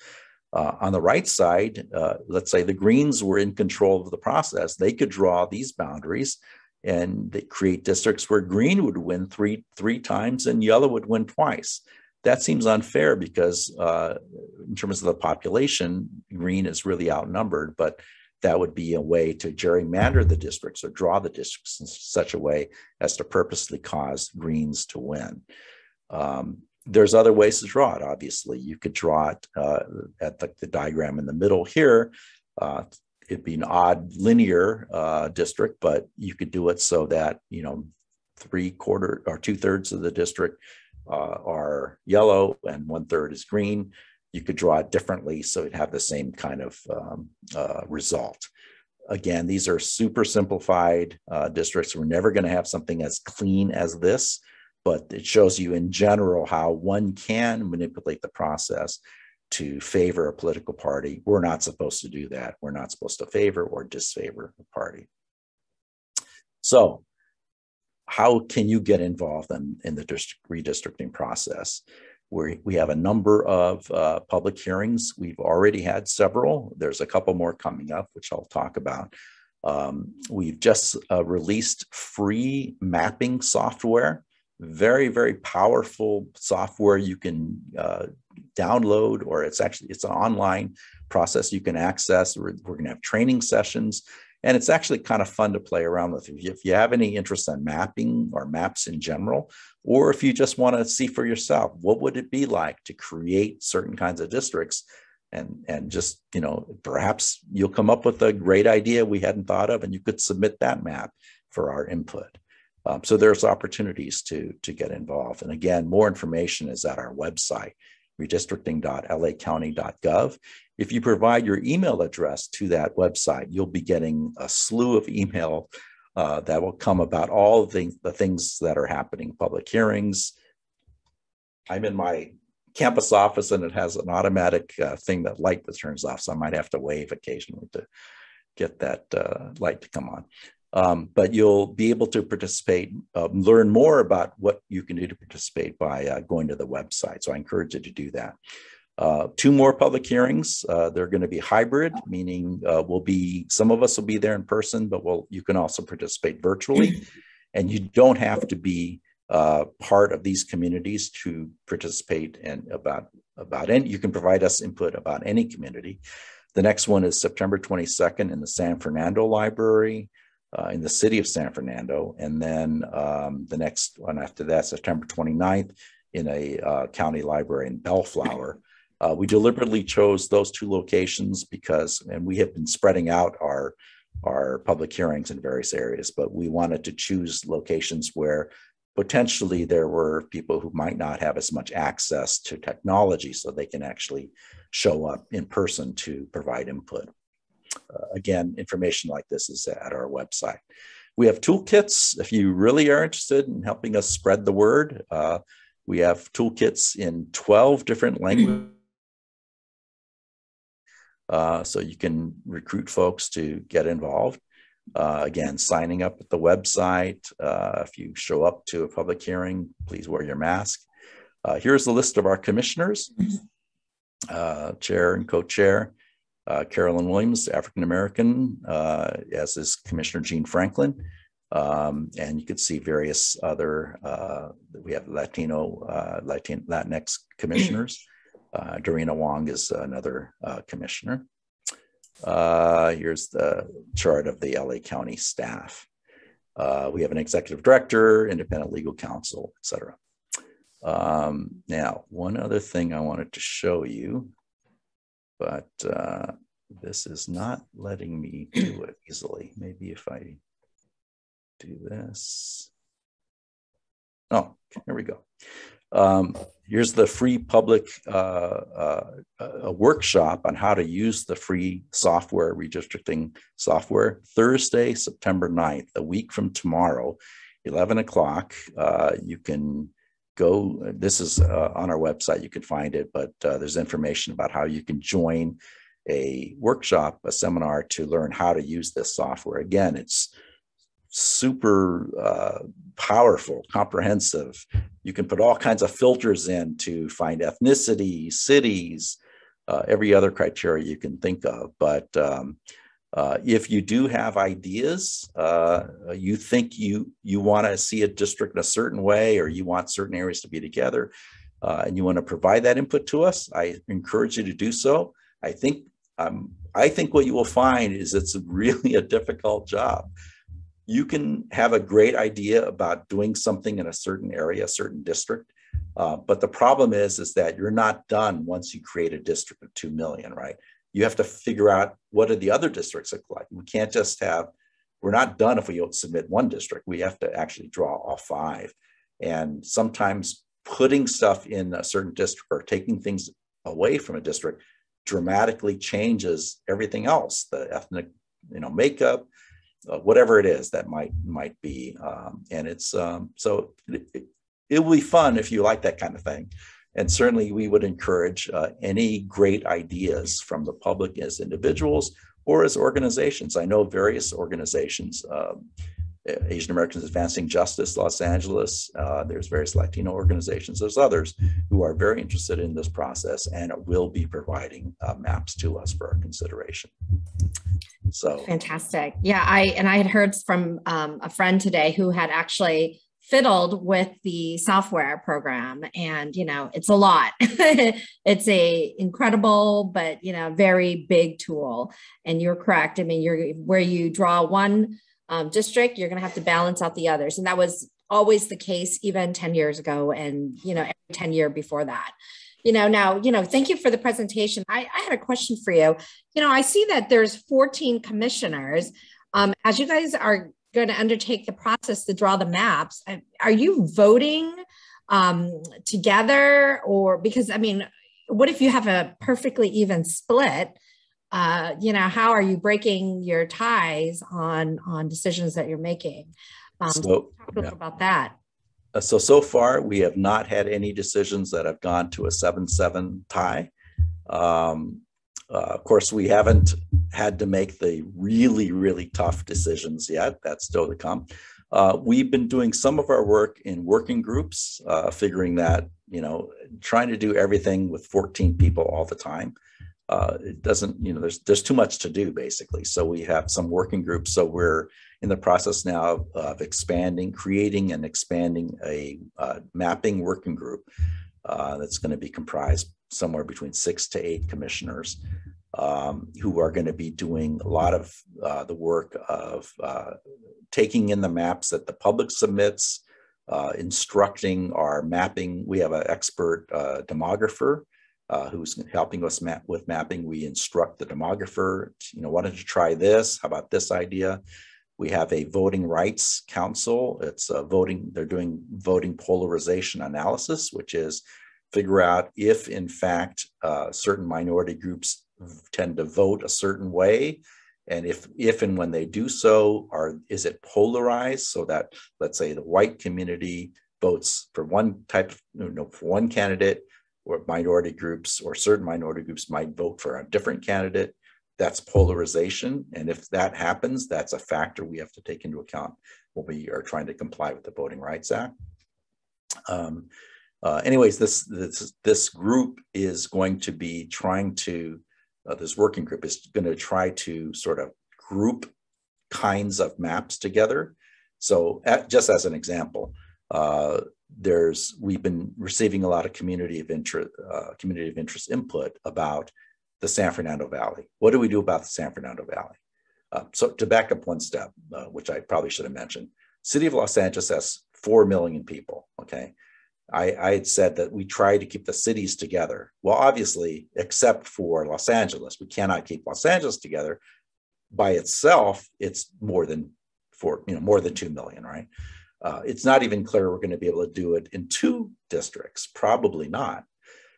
uh, on the right side, uh, let's say the Greens were in control of the process, they could draw these boundaries and they create districts where green would win three three times and yellow would win twice. That seems unfair because uh, in terms of the population, green is really outnumbered, but that would be a way to gerrymander the districts or draw the districts in such a way as to purposely cause greens to win. Um, there's other ways to draw it. Obviously, you could draw it uh, at the, the, diagram in the middle here. Uh, it'd be an odd linear uh, district, but you could do it so that you know three quarter or two thirds of the district uh, are yellow and one third is green. You could draw it differently so it'd have the same kind of um, uh, result. Again, these are super simplified uh, districts. We're never going to have something as clean as this but it shows you in general how one can manipulate the process to favor a political party. We're not supposed to do that. We're not supposed to favor or disfavor a party. So, how can you get involved in, in the district redistricting process? We we have a number of uh, public hearings. We've already had several. There's a couple more coming up, which I'll talk about. Um, we've just uh, released free mapping software very, very powerful software you can uh, download, or it's actually it's an online process you can access. We're, we're going to have training sessions, and it's actually kind of fun to play around with. If you, have any interest in mapping or maps in general, or if you just want to see for yourself, what would it be like to create certain kinds of districts? And, and just, you know, perhaps you'll come up with a great idea we hadn't thought of, and you could submit that map for our input. Um, so there's opportunities to, to get involved. And again, more information is at our website, redistricting.lacounty.gov. If you provide your email address to that website, you'll be getting a slew of email uh, that will come about all the, the things that are happening, public hearings. I'm in my campus office and it has an automatic uh, thing that light that turns off. So I might have to wave occasionally to get that uh, light to come on. Um, but you'll be able to participate, uh, learn more about what you can do to participate by uh, going to the website. So I encourage you to do that. Uh, two more public hearings. Uh, they're going to be hybrid, meaning uh, we'll be some of us will be there in person, but we'll you can also participate virtually, and you don't have to be uh, part of these communities to participate and about about any. You can provide us input about any community. The next one is September 22nd in the San Fernando Library uh, in the city of San Fernando. And then um, the next one after that, September 29th, in a uh, county library in Bellflower. Uh, we deliberately chose those two locations because, and we have been spreading out our our public hearings in various areas, but we wanted to choose locations where potentially there were people who might not have as much access to technology so they can actually show up in person to provide input. Uh, again, information like this is at our website. We have toolkits. If you really are interested in helping us spread the word, uh, we have toolkits in 12 different languages. Uh, so you can recruit folks to get involved. Uh, again, signing up at the website. Uh, if you show up to a public hearing, please wear your mask. Uh, here's the list of our commissioners, chair and co-chair uh, Carolyn Williams, African American, uh, as is Commissioner Gene Franklin. Um, and you could see various other, uh, we have Latino, uh, Latin, Latinx commissioners. Uh, Doreena Wong is another uh, commissioner. here's the chart of the LA County staff. we have an executive director, independent legal counsel, et cetera. Um, now, one other thing I wanted to show you but uh, this is not letting me do it easily. Maybe if I do this. Oh, here we go. Um, here's the free public uh, uh, workshop on how to use the free software, redistricting software, Thursday, September 9th, a week from tomorrow, 11 o'clock. Uh, you can go, this is uh, on our website, you can find it, but uh, there's information about how you can join a workshop, a seminar to learn how to use this software. Again, it's super uh, powerful, comprehensive. You can put all kinds of filters in to find ethnicity, cities, uh, every other criteria you can think of. But um, uh, if you do have ideas, uh, you think you you want to see a district in a certain way, or you want certain areas to be together, uh, and you want to provide that input to us, I encourage you to do so. I think um, I think what you will find is it's really a difficult job. You can have a great idea about doing something in a certain area, a certain district, uh, but the problem is, is that you're not done once you create a district of 2 million, right? You have to figure out what do the other districts look like. We can't just have, we're not done if we submit one district. We have to actually draw all five. And sometimes putting stuff in a certain district or taking things away from a district dramatically changes everything else, the ethnic, you know, makeup, uh, whatever it is that might might be. Um, and it's um, so it, it, will be fun if you like that kind of thing. And certainly, we would encourage uh, any great ideas from the public as individuals or as organizations. I know various organizations. Um, Asian Americans Advancing Justice Los Angeles. Uh, there's various Latino organizations. There's others who are very interested in this process and will be providing uh, maps to us for our consideration. So fantastic. Yeah, I and I had heard from um, a friend today who had actually fiddled with the software program and you know it's a lot it's a incredible but you know very big tool and you're correct i mean you're where you draw one um, district you're going to have to balance out the others. And that was always the case even 10 years ago and you know every 10 year before that. You know now you know thank you for the presentation. I, I had a question for you. You know i see that there's 14 commissioners. Um, as you guys are going to undertake the process to draw the maps, are you voting um, together or because I mean, what if you have a perfectly even split? Uh, you know, how are you breaking your ties on on decisions that you're making? Um, so, talk yeah. about that. Uh, so so far, we have not had any decisions that have gone to a seven-seven tie. Um, uh, of course, we haven't had to make the really, really tough decisions yet. That's still to come. Uh, we've been doing some of our work in working groups, uh, figuring that, you know, trying to do everything with 14 people all the time. Uh, it doesn't, you know, there's there's too much to do basically. So we have some working groups. So we're in the process now of, expanding, creating and expanding a uh, mapping working group uh, that's going to be comprised somewhere between six to eight commissioners um, who are going to be doing a lot of uh, the work of uh, taking in the maps that the public submits, uh, instructing our mapping. We have an expert uh, demographer uh, who's helping us map with mapping. We instruct the demographer, you know, why don't you try this? How about this idea? We have a voting rights counsel. It's a voting, they're doing voting polarization analysis, which is figure out if in fact uh, certain minority groups tend to vote a certain way and if if and when they do so are is it polarized so that let's say the white community votes for one type of you know for one candidate or minority groups or certain minority groups might vote for a different candidate that's polarization and if that happens that's a factor we have to take into account when we are trying to comply with the voting rights act um, uh, anyways this, this this group is going to be trying to uh, this working group is going to try to sort of group kinds of maps together. So at, just as an example, uh, there's we've been receiving a lot of community of interest uh, community of interest input about the San Fernando Valley. What do we do about the San Fernando Valley? Uh, so to back up one step, uh, which I probably should have mentioned, City of Los Angeles has four million people. Okay, I, I had said that we try to keep the cities together. Well, obviously, except for Los Angeles, we cannot keep Los Angeles together. By itself, it's more than four, you know, more than two million, right? Uh, it's not even clear we're going to be able to do it in two districts. Probably not.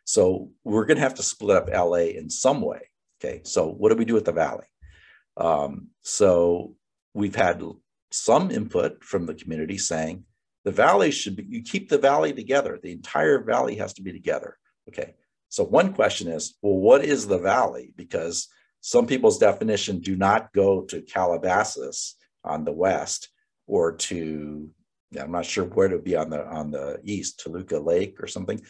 So we're going to have to split up LA in some way. Okay. So what do we do with the valley? Um, so we've had some input from the community saying, the valley should be, you keep the valley together. The entire valley has to be together. Okay. So one question is, well, what is the valley? Because some people's definition do not go to Calabasas on the west or to, I'm not sure where to be on the on the east, Toluca Lake or something.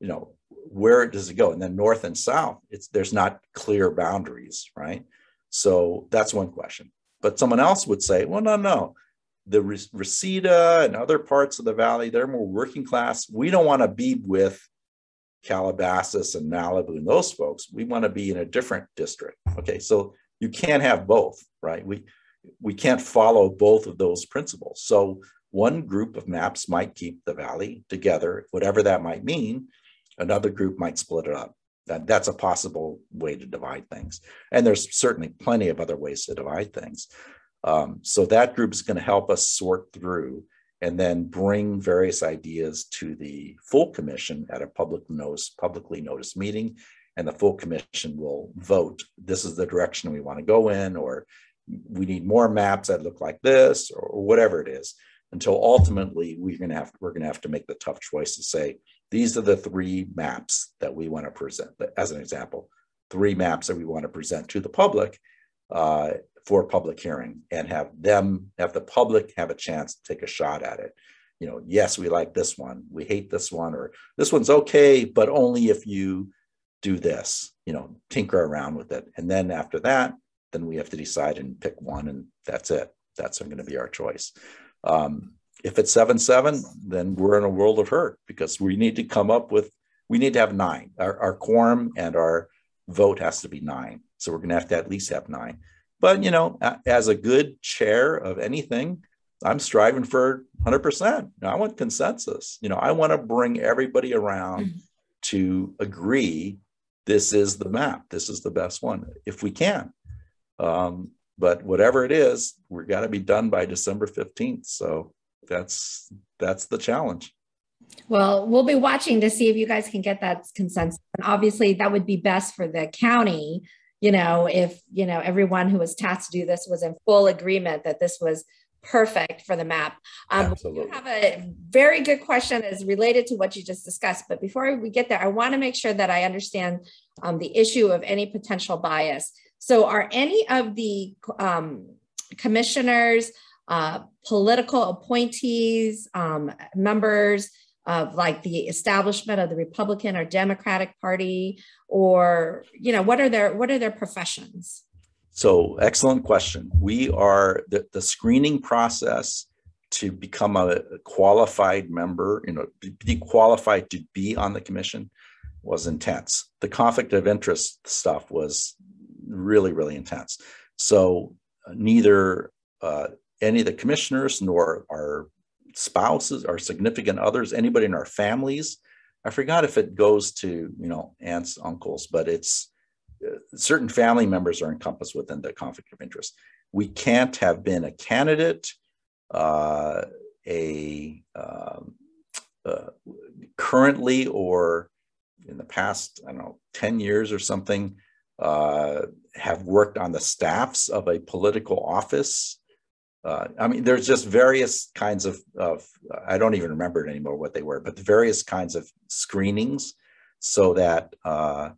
You know, where does it go? And then north and south, it's there's not clear boundaries, right? So that's one question. But someone else would say, well, no, no, the Reseda and other parts of the valley, they're more working class. We don't want to be with Calabasas and Malibu and those folks. We want to be in a different district. Okay, so you can't have both, right? We we can't follow both of those principles. So one group of maps might keep the valley together, whatever that might mean. Another group might split it up. That, that's a possible way to divide things. And there's certainly plenty of other ways to divide things. Um, so that group is going to help us sort through and then bring various ideas to the full commission at a public notice, publicly noticed meeting. And the full commission will vote. This is the direction we want to go in, or we need more maps that look like this, or, or whatever it is. Until ultimately we're going to have we're going to have to make the tough choice to say these are the three maps that we want to present. As an example, three maps that we want to present to the public, uh, for public hearing and have them have the public have a chance to take a shot at it. You know yes we like this one we hate this one or this one's okay but only if you do this you know tinker around with it. And then after that then we have to decide and pick one and that's it. That's going to be our choice um, if it's seven seven, then we're in a world of hurt because we need to come up with we need to have nine. Our, our quorum and our vote has to be nine. So we're going to have to at least have nine. But you know, as a good chair of anything, I'm striving for 100%. I want consensus. You know, I want to bring everybody around mm-hmm. to agree this is the map. This is the best one if we can. Um, but whatever it is, we're got to be done by December 15th. So that's that's the challenge. Well, we'll be watching to see if you guys can get that consensus. And obviously, that would be best for the county. You know, if you know everyone who was tasked to do this was in full agreement that this was perfect for the map. Um, you have a very good question that is related to what you just discussed. But before we get there, I want to make sure that I understand um, the issue of any potential bias. So, are any of the um, commissioners, uh, political appointees, um, members of like the establishment of the Republican or Democratic Party, or you know, what are their what are their professions? So, excellent question. We are the, the screening process to become a qualified member, you know, be qualified to be on the commission was intense. The conflict of interest stuff was really, really intense. So, uh, neither uh, any of the commissioners nor our spouses, our significant others, anybody in our families. I forgot if it goes to, you know, aunts, uncles, but it's uh, certain family members are encompassed within the conflict of interest. We can't have been a candidate, uh, a um, uh, currently or in the past, I don't know, 10 years or something, uh, have worked on the staffs of a political office uh, I mean, there's just various kinds of, of, I don't even remember anymore what they were, but the various kinds of screenings so that, uh,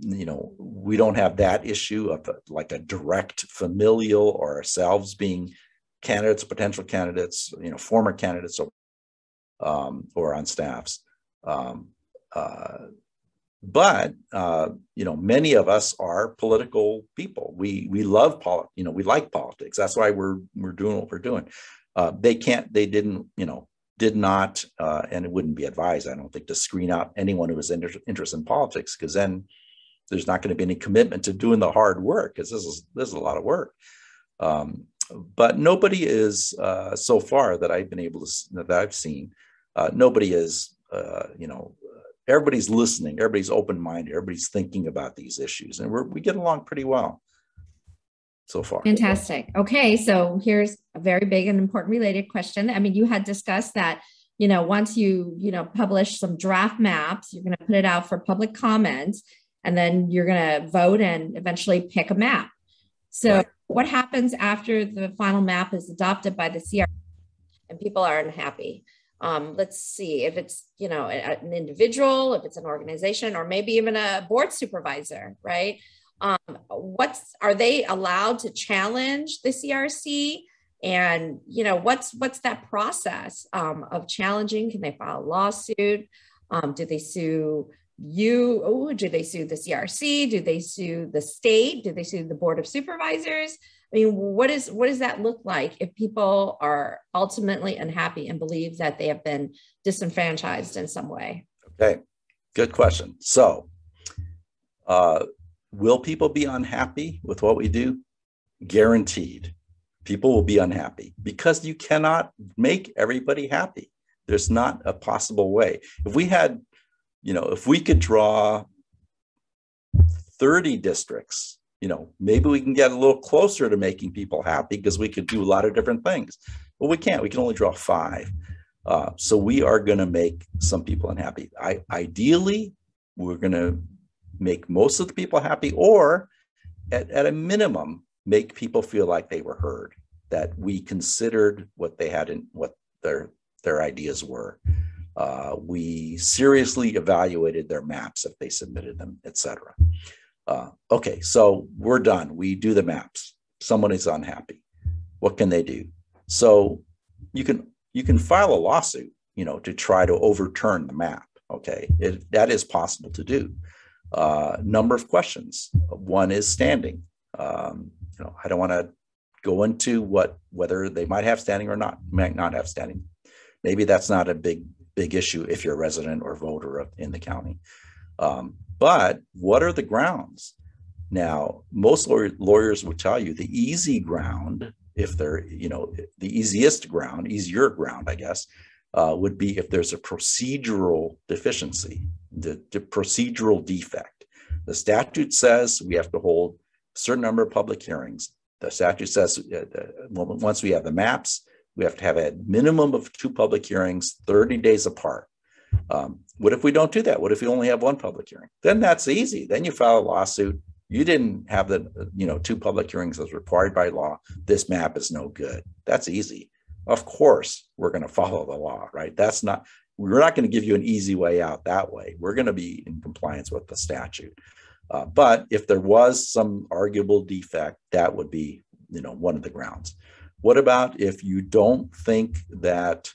you know, we don't have that issue of like a direct familial or ourselves being candidates, potential candidates, you know, former candidates or, um, or on staffs. Um, uh, but uh, you know many of us are political people. We we love politics you know we like politics. That's why we're we're doing what we're doing. Uh, they can't they didn't you know did not uh, and it wouldn't be advised i don't think to screen out anyone who was inter- interested in politics because then there's not going to be any commitment to doing the hard work because this is this is a lot of work. Um, but nobody is uh, so far that i've been able to that i've seen uh, nobody is uh, you know everybody's listening, everybody's open minded, everybody's thinking about these issues, and we're, we get along pretty well so far. Fantastic. Okay, so here's a very big and important related question. I mean, you had discussed that you know once you you know publish some draft maps, you're going to put it out for public comment, and then you're going to vote and eventually pick a map. So. Right. What happens after the final map is adopted by the CR and people are unhappy? Um, let's see if it's you know an individual if it's an organization or maybe even a board supervisor right? Um, what's are they allowed to challenge the crc and you know what's what's that process um, of challenging? Can they file a lawsuit? Um, do they sue you? Oh do they sue the crc do they sue the state? Do they sue the board of supervisors I mean, what is what does that look like if people are ultimately unhappy and believe that they have been disenfranchised in some way? Okay, good question. So, uh, will people be unhappy with what we do? Guaranteed, people will be unhappy because you cannot make everybody happy. There's not a possible way. If we had, you know, if we could draw 30 districts you know, maybe we can get a little closer to making people happy because we could do a lot of different things. But we can't. We can only draw five. Uh, so we are going to make some people unhappy. I, ideally, we're going to make most of the people happy, or at, at a minimum, make people feel like they were heard, that we considered what they had and what their their ideas were. Uh, we seriously evaluated their maps if they submitted them, et cetera. Uh, okay, so we're done. We do the maps. Someone is unhappy. What can they do? So you can you can file a lawsuit, you know, to try to overturn the map. Okay, it, that is possible to do. Uh, number of questions. One is standing. Um, you know, I don't want to go into what whether they might have standing or not, might not have standing. Maybe that's not a big big issue if you're a resident or voter in the county. Um, but what are the grounds? Now, most lawyer, lawyers would tell you the easy ground, if they're, you know, the easiest ground, easier ground, I guess, uh, would be if there's a procedural deficiency, the, the procedural defect. The statute says we have to hold a certain number of public hearings. The statute says uh, once we have the maps, we have to have a minimum of two public hearings 30 days apart. Um, what if we don't do that? What if we only have one public hearing? Then that's easy. Then you file a lawsuit. You didn't have the, you know, two public hearings as required by law. This map is no good. That's easy. Of course, we're going to follow the law, right? That's not, we're not going to give you an easy way out that way. We're going to be in compliance with the statute. Uh, but if there was some arguable defect, that would be, you know, one of the grounds. What about if you don't think that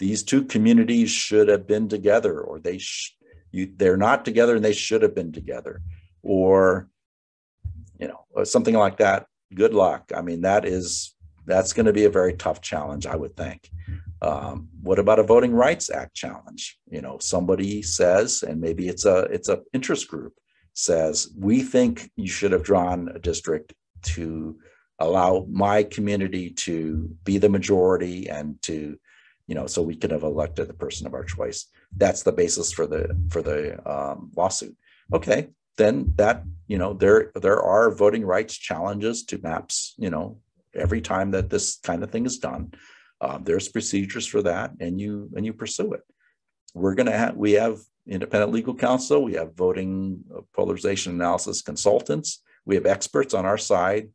these two communities should have been together, or they sh- you they're not together and they should have been together, or you know something like that? Good luck. I mean, that is that's going to be a very tough challenge, I would think. Um, what about a Voting Rights Act challenge? You know, somebody says, and maybe it's a it's a interest group says, we think you should have drawn a district to allow my community to be the majority and to you know so we could have elected the person of our choice. That's the basis for the for the um, lawsuit. Okay then that you know there there are voting rights challenges to maps you know every time that this kind of thing is done. Um, there's procedures for that and you and you pursue it. We're to have we have independent legal counsel we have voting uh, polarization analysis consultants we have experts on our side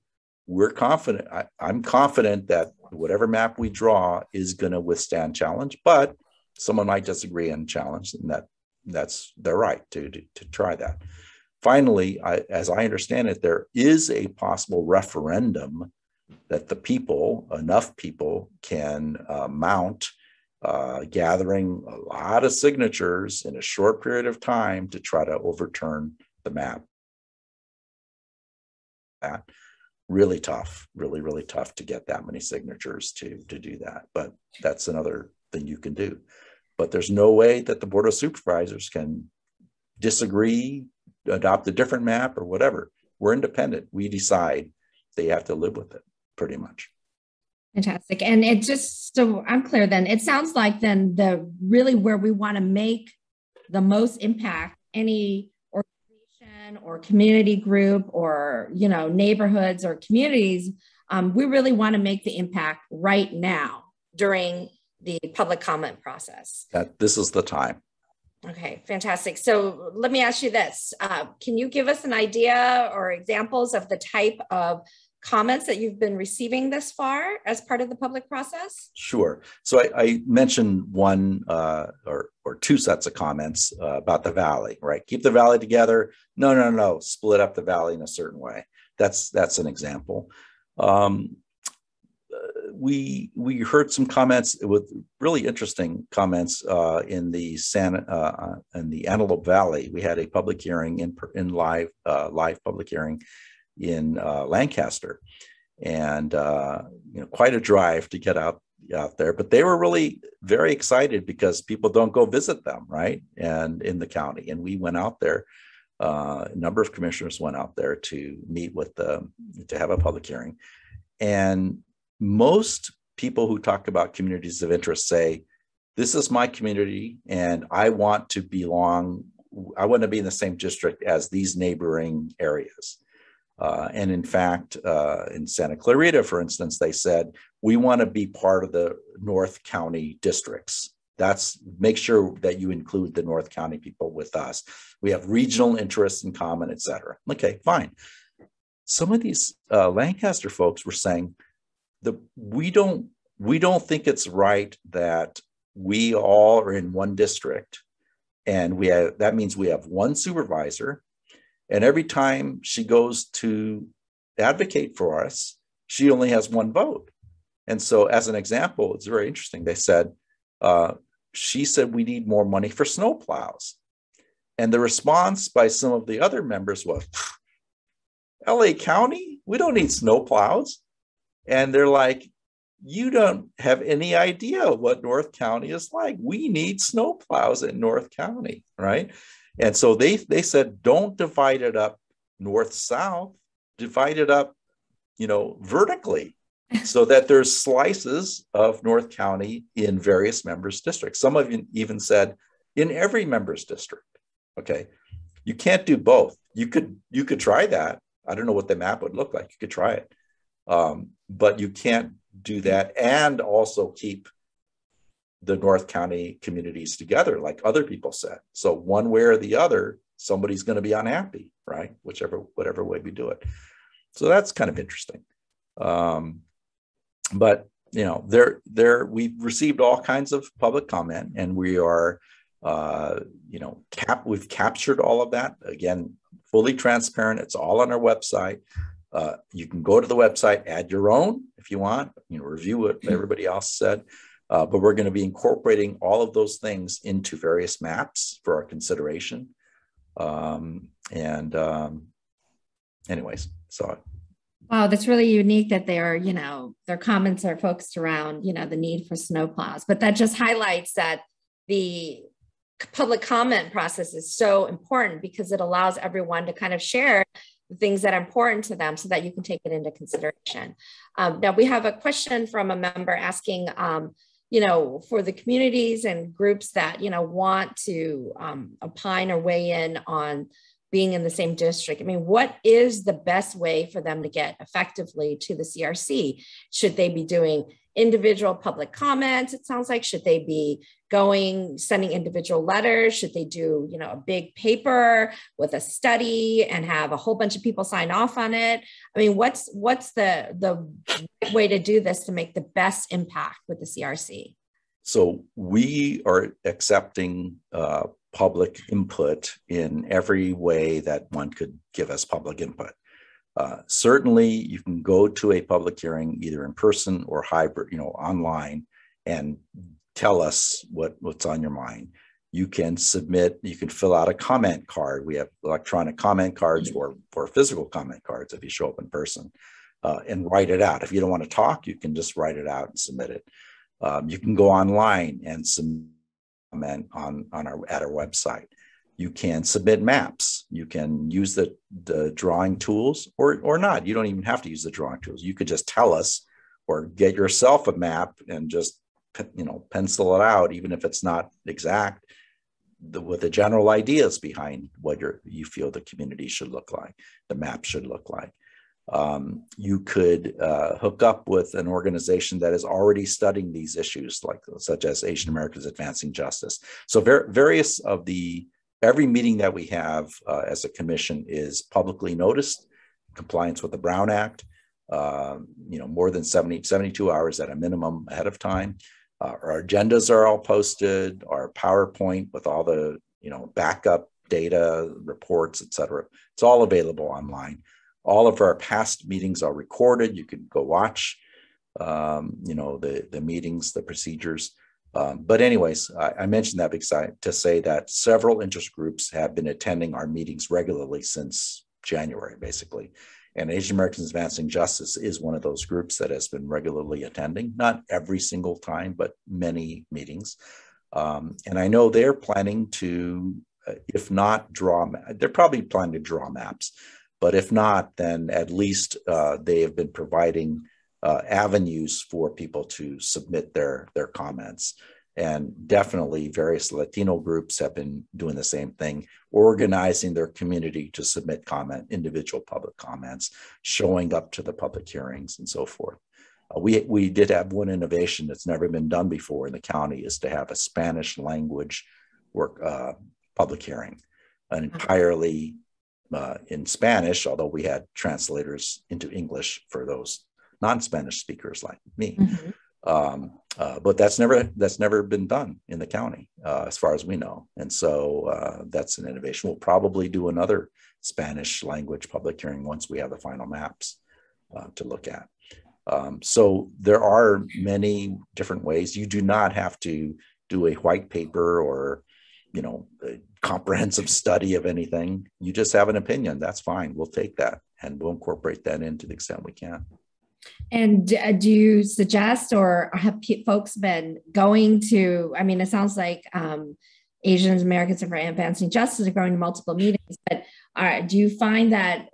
we're confident. I, am confident that whatever map we draw is going to withstand challenge, but someone might disagree and challenge, and that that's their right to, to, to try that. Finally, I, as I understand it, there is a possible referendum that the people, enough people, can uh, mount, uh, gathering a lot of signatures in a short period of time to try to overturn the map. That really tough, really, really tough to get that many signatures to, to do that. But that's another thing you can do. But there's no way that the Board of Supervisors can disagree, adopt a different map or whatever. We're independent. We decide they have to live with it pretty much. Fantastic. And it just so I'm clear then, it sounds like then the really where we want to make the most impact, any or community group or you know neighborhoods or communities um, we really want to make the impact right now during the public comment process. That this is the time. Okay fantastic. So let me ask you this uh, can you give us an idea or examples of the type of comments that you've been receiving this far as part of the public process? Sure. So I, I mentioned one uh, or, or two sets of comments uh, about the valley, right? Keep the valley together. No, no, no, split up the valley in a certain way. That's that's an example. Um, we we heard some comments with really interesting comments uh, in the San uh, in the Antelope Valley. We had a public hearing in in live uh, live public hearing in uh, Lancaster, and uh, you know quite a drive to get out out there. But they were really very excited because people don't go visit them, right? And in the county, and we went out there. Uh, a number of commissioners went out there to meet with them to have a public hearing, and most people who talk about communities of interest say, "This is my community, and I want to belong." I want to be in the same district as these neighboring areas. Uh, and in fact, uh, in Santa Clarita, for instance, they said, we want to be part of the North County districts. That's make sure that you include the North County people with us. We have regional interests in common, et cetera. Okay, fine. Some of these uh, Lancaster folks were saying the we don't we don't think it's right that we all are in one district and we have that means we have one supervisor and every time she goes to advocate for us, she only has one vote. And so, as an example, it's very interesting. They said, uh, she said, we need more money for snowplows. And the response by some of the other members was, LA County, we don't need snowplows. And they're like, you don't have any idea what North County is like. We need snowplows in North County, right? And so they they said, don't divide it up north south, divide it up, you know, vertically, so that there's slices of North County in various members districts. Some of you even said in every members district. Okay, you can't do both. You could you could try that. I don't know what the map would look like. You could try it, um, but you can't do that and also keep the North County communities together, like other people said. So one way or the other, somebody's going to be unhappy, right? Whichever whatever way we do it. So that's kind of interesting. Um, but you know, there there we've received all kinds of public comment, and we are, uh, you know, cap we've captured all of that again, fully transparent. It's all on our website. Uh, you can go to the website, add your own if you want, you know, review what everybody else said. Uh, but we're going to be incorporating all of those things into various maps for our consideration. Um, and um, anyways, so. Wow, that's really unique that they are, you know, their comments are focused around, you know, the need for snowplows. But that just highlights that the public comment process is so important because it allows everyone to kind of share the things that are important to them so that you can take it into consideration. Um, now we have a question from a member asking, um, you know, for the communities and groups that, you know, want to um, opine or weigh in on being in the same district. I mean, what is the best way for them to get effectively to the CRC? Should they be doing individual public comments it sounds like. Should they be going sending individual letters? Should they do you know a big paper with a study and have a whole bunch of people sign off on it? I mean what's what's the the way to do this to make the best impact with the crc so we are accepting uh, public input in every way that one could give us public input uh, certainly, you can go to a public hearing either in person or hybrid, you know, online, and tell us what, what's on your mind. You can submit, you can fill out a comment card. We have electronic comment cards or, or physical comment cards if you show up in person uh, and write it out. If you don't want to talk, you can just write it out and submit it. Um, you can go online and submit on, on our, at our website you can submit maps. You can use the, the drawing tools or, or not. You don't even have to use the drawing tools. You could just tell us or get yourself a map and just you know pencil it out even if it's not exact the, with the general ideas behind what you feel the community should look like the map should look like. Um, you could uh, hook up with an organization that is already studying these issues like such as asian americans advancing justice. So ver- various of the every meeting that we have uh, as a commission is publicly noticed, compliance with the Brown Act, uh, you know, more than 70, 72 hours at a minimum ahead of time. Uh, our agendas are all posted, our PowerPoint with all the, you know, backup data, reports, et cetera. It's all available online. All of our past meetings are recorded. You can go watch, um, you know, the, the meetings, the procedures. Um, but anyways, I, I, mentioned that because I, to say that several interest groups have been attending our meetings regularly since January, basically. And Asian Americans Advancing Justice is one of those groups that has been regularly attending, not every single time, but many meetings. Um, and I know they're planning to, uh, if not draw, they're probably planning to draw maps, but if not, then at least uh, they have been providing uh, avenues for people to submit their their comments. And definitely various latino groups have been doing the same thing organizing their community to submit comment individual public comments showing up to the public hearings and so forth. Uh, we we did have one innovation that's never been done before in the county is to have a spanish language work uh, public hearing. An entirely uh, in Spanish, although we had translators into English for those non-Spanish speakers like me. Mm-hmm. Um, uh, but that's never that's never been done in the county, uh, as far as we know. And so uh, that's an innovation. We'll probably do another Spanish language public hearing once we have the final maps uh, to look at. Um, so there are many different ways. You do not have to do a white paper or you know a comprehensive study of anything. You just have an opinion. That's fine. We'll take that and we'll incorporate that into the extent we can. And uh, do you suggest or have folks been going to? I mean, it sounds like um, Asians Americans and for Advancing Justice are going to multiple meetings, but uh, do you find that,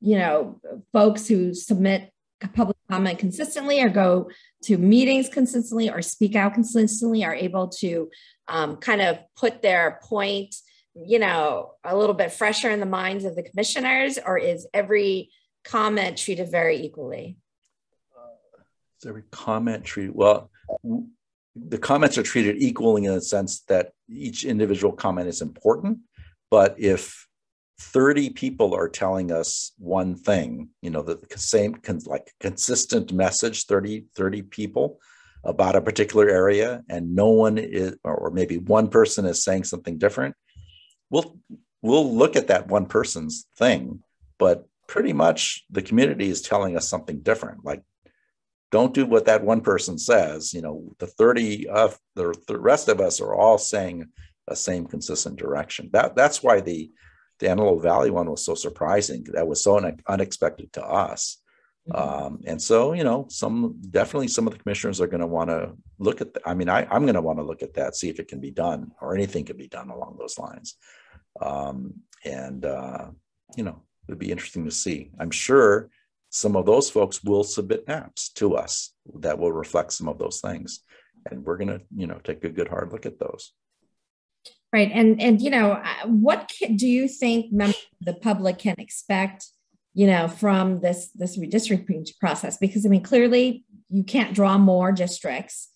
you know, folks who submit public comment consistently or go to meetings consistently or speak out consistently are able to um, kind of put their point, you know, a little bit fresher in the minds of the commissioners, or is every comment treated very equally? Every comment treated well? The comments are treated equally in the sense that each individual comment is important, but if 30 people are telling us one thing, you know, the same like consistent message, 30, 30 people about a particular area, and no one is, or maybe one person is saying something different, we'll we'll look at that one person's thing, but pretty much the community is telling us something different. Like, don't do what that one person says. You know, the 30 of the, the rest of us are all saying a same consistent direction. That that's why the the Antelope Valley one was so surprising. That was so un- unexpected to us. Mm-hmm. Um, and so, you know, some definitely some of the commissioners are going to want to look at. The, I mean, I, I'm going to want to look at that, see if it can be done or anything can be done along those lines. Um, and uh, you know, it'd be interesting to see. I'm sure some of those folks will submit maps to us that will reflect some of those things, and we're going to, you know, take a good hard look at those. Right. And, and you know, uh, what can, do you think members of the public can expect, you know, from this, this redistricting process? Because I mean, clearly you can't draw more districts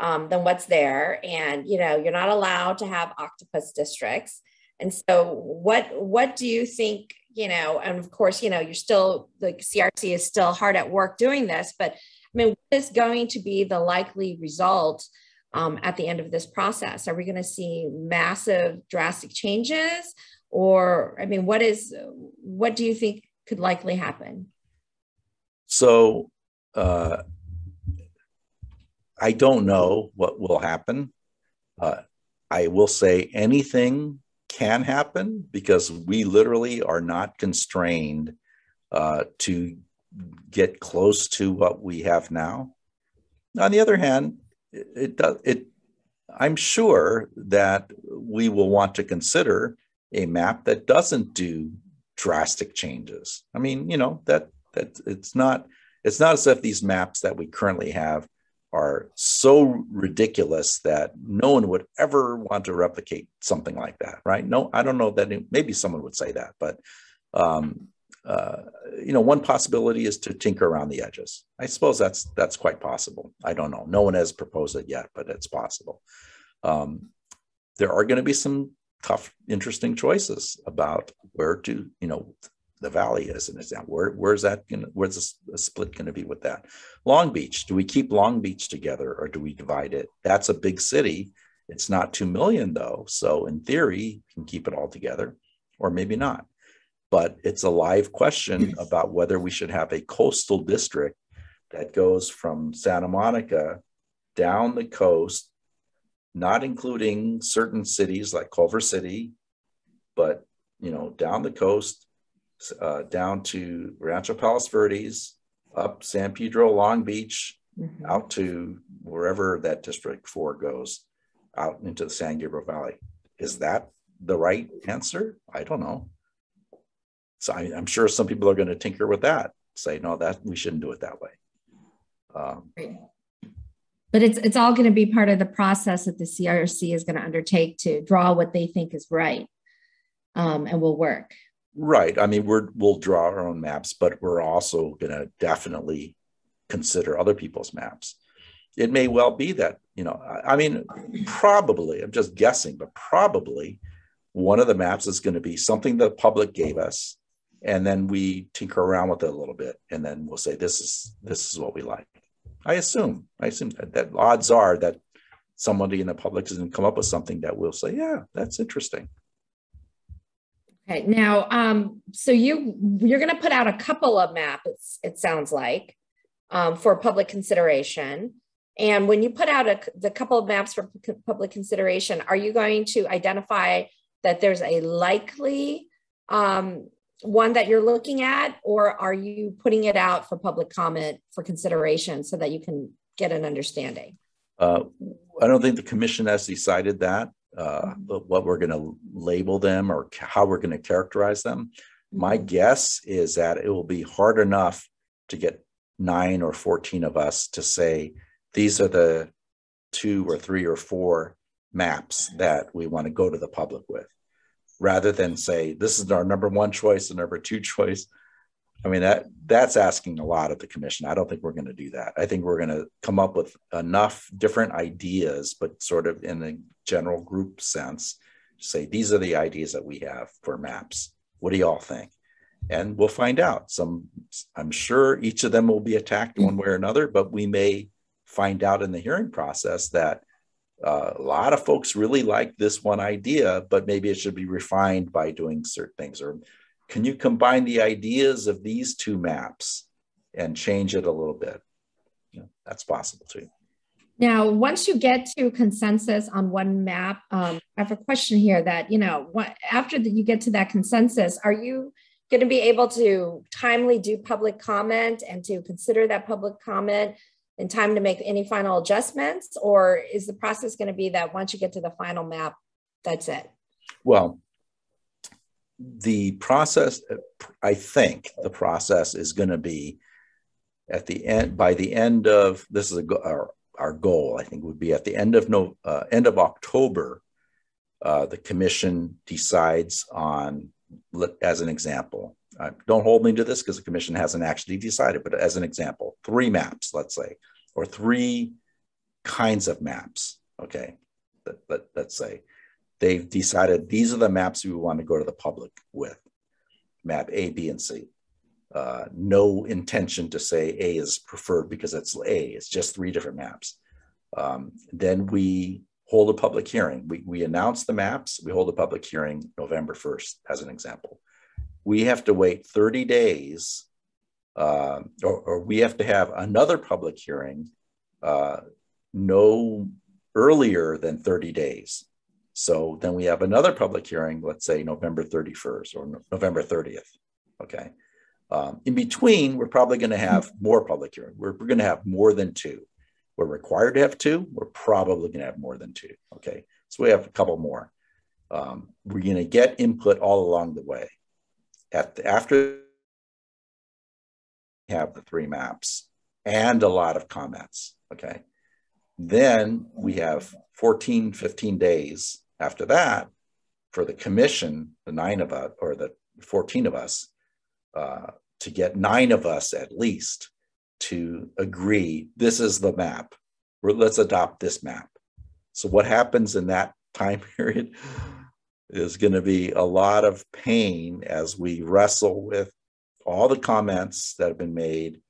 um, than what's there. And, you know, you're not allowed to have octopus districts. And so what, what do you think, you know, and of course, you know, you're still, the CRC is still hard at work doing this, but I mean, what is going to be the likely result um, at the end of this process? Are we going to see massive, drastic changes? Or, I mean, what is, what do you think could likely happen? So, uh, I don't know what will happen. Uh, I will say anything can happen because we literally are not constrained uh, to get close to what we have now. On the other hand, it, does it i'm sure that we will want to consider a map that doesn't do drastic changes i mean you know that that it's not it's not as if these maps that we currently have are so ridiculous that no one would ever want to replicate something like that right no i don't know that maybe someone would say that but um, uh, you know, one possibility is to tinker around the edges. I suppose that's that's quite possible. I don't know. No one has proposed it yet, but it's possible. Um, there are going to be some tough, interesting choices about where to, you know, the valley is, and it's now where where's that going? Where's the split going to be with that? Long Beach. Do we keep Long Beach together, or do we divide it? That's a big city. It's not two million though, so in theory, you can keep it all together, or maybe not but it's a live question about whether we should have a coastal district that goes from Santa Monica down the coast, not including certain cities like Culver City, but you know down the coast, uh, down to Rancho Palos Verdes, up San Pedro, Long Beach, mm-hmm. out to wherever that District Four goes, out into the San Gabriel Valley. Is that the right answer? I don't know. So I, am sure some people are going to tinker with that, say, no, that we shouldn't do it that way. Um, but it's it's all going to be part of the process that the CRC is going to undertake to draw what they think is right, um, and will work. Right. I mean, we're we'll draw our own maps, but we're also going to definitely consider other people's maps. It may well be that you know. I, I mean, probably. I'm just guessing, but probably one of the maps is going to be something the public gave us and then we tinker around with it a little bit and then we'll say this is this is what we like i assume i assume that, that odds are that somebody in the public is going to come up with something that we'll say yeah that's interesting okay now um so you you're going to put out a couple of maps it sounds like um, for public consideration. And when you put out a, the couple of maps for public consideration are you going to identify that there's a likely um, one that you're looking at, or are you putting it out for public comment for consideration so that you can get an understanding? Uh, I don't think the commission has decided that, uh, what we're going to label them or how we're going to characterize them. My mm-hmm. guess is that it will be hard enough to get nine or 14 of us to say, these are the two or three or four maps that we want to go to the public with, rather than say, this is our number one choice and number two choice. I mean, that that's asking a lot of the commission. I don't think we're going to do that. I think we're going to come up with enough different ideas, but sort of in a general group sense, say these are the ideas that we have for maps. What do y'all think? And we'll find out. Some, I'm sure each of them will be attacked one way or another, but we may find out in the hearing process that uh, a lot of folks really like this one idea, but maybe it should be refined by doing certain things. Or can you combine the ideas of these two maps and change it a little bit? That's possible too. Now, once you get to consensus on one map, um, I have a question here that, you know, what, after the, you get to that consensus, are you going to be able to timely do public comment and to consider that public comment in time to make any final adjustments? Or is the process going to be that once you get to the final map, that's it? Well, the process, I think the process is going to be at the end, by the end of, this is a, our, our goal, I think would be at the end of no, uh, end of October, uh, the commission decides on, as an example, uh, don't hold me to this because the commission hasn't actually decided, but as an example, three maps, let's say, or three kinds of maps, okay, let, let, let's say, they've decided these are the maps we want to go to the public with, map A, B, and C. Uh, no intention to say A is preferred because it's A, it's just three different maps. Um, then we hold a public hearing. We, we announce the maps, we hold a public hearing November 1st, as an example we have to wait 30 days uh, or, or, we have to have another public hearing uh, no earlier than 30 days. So then we have another public hearing, let's say November 31st or no- November 30th. Okay. Um, in between, we're probably going to have more public hearing. We're, we're going to have more than two. We're required to have two. We're probably going to have more than two. Okay. So we have a couple more. Um, we're going to get input all along the way at the, after have the three maps and a lot of comments okay then we have 14 15 days after that for the commission the nine of us or the 14 of us uh, to get nine of us at least to agree this is the map let's adopt this map so what happens in that time period is going to be a lot of pain as we wrestle with all the comments that have been made,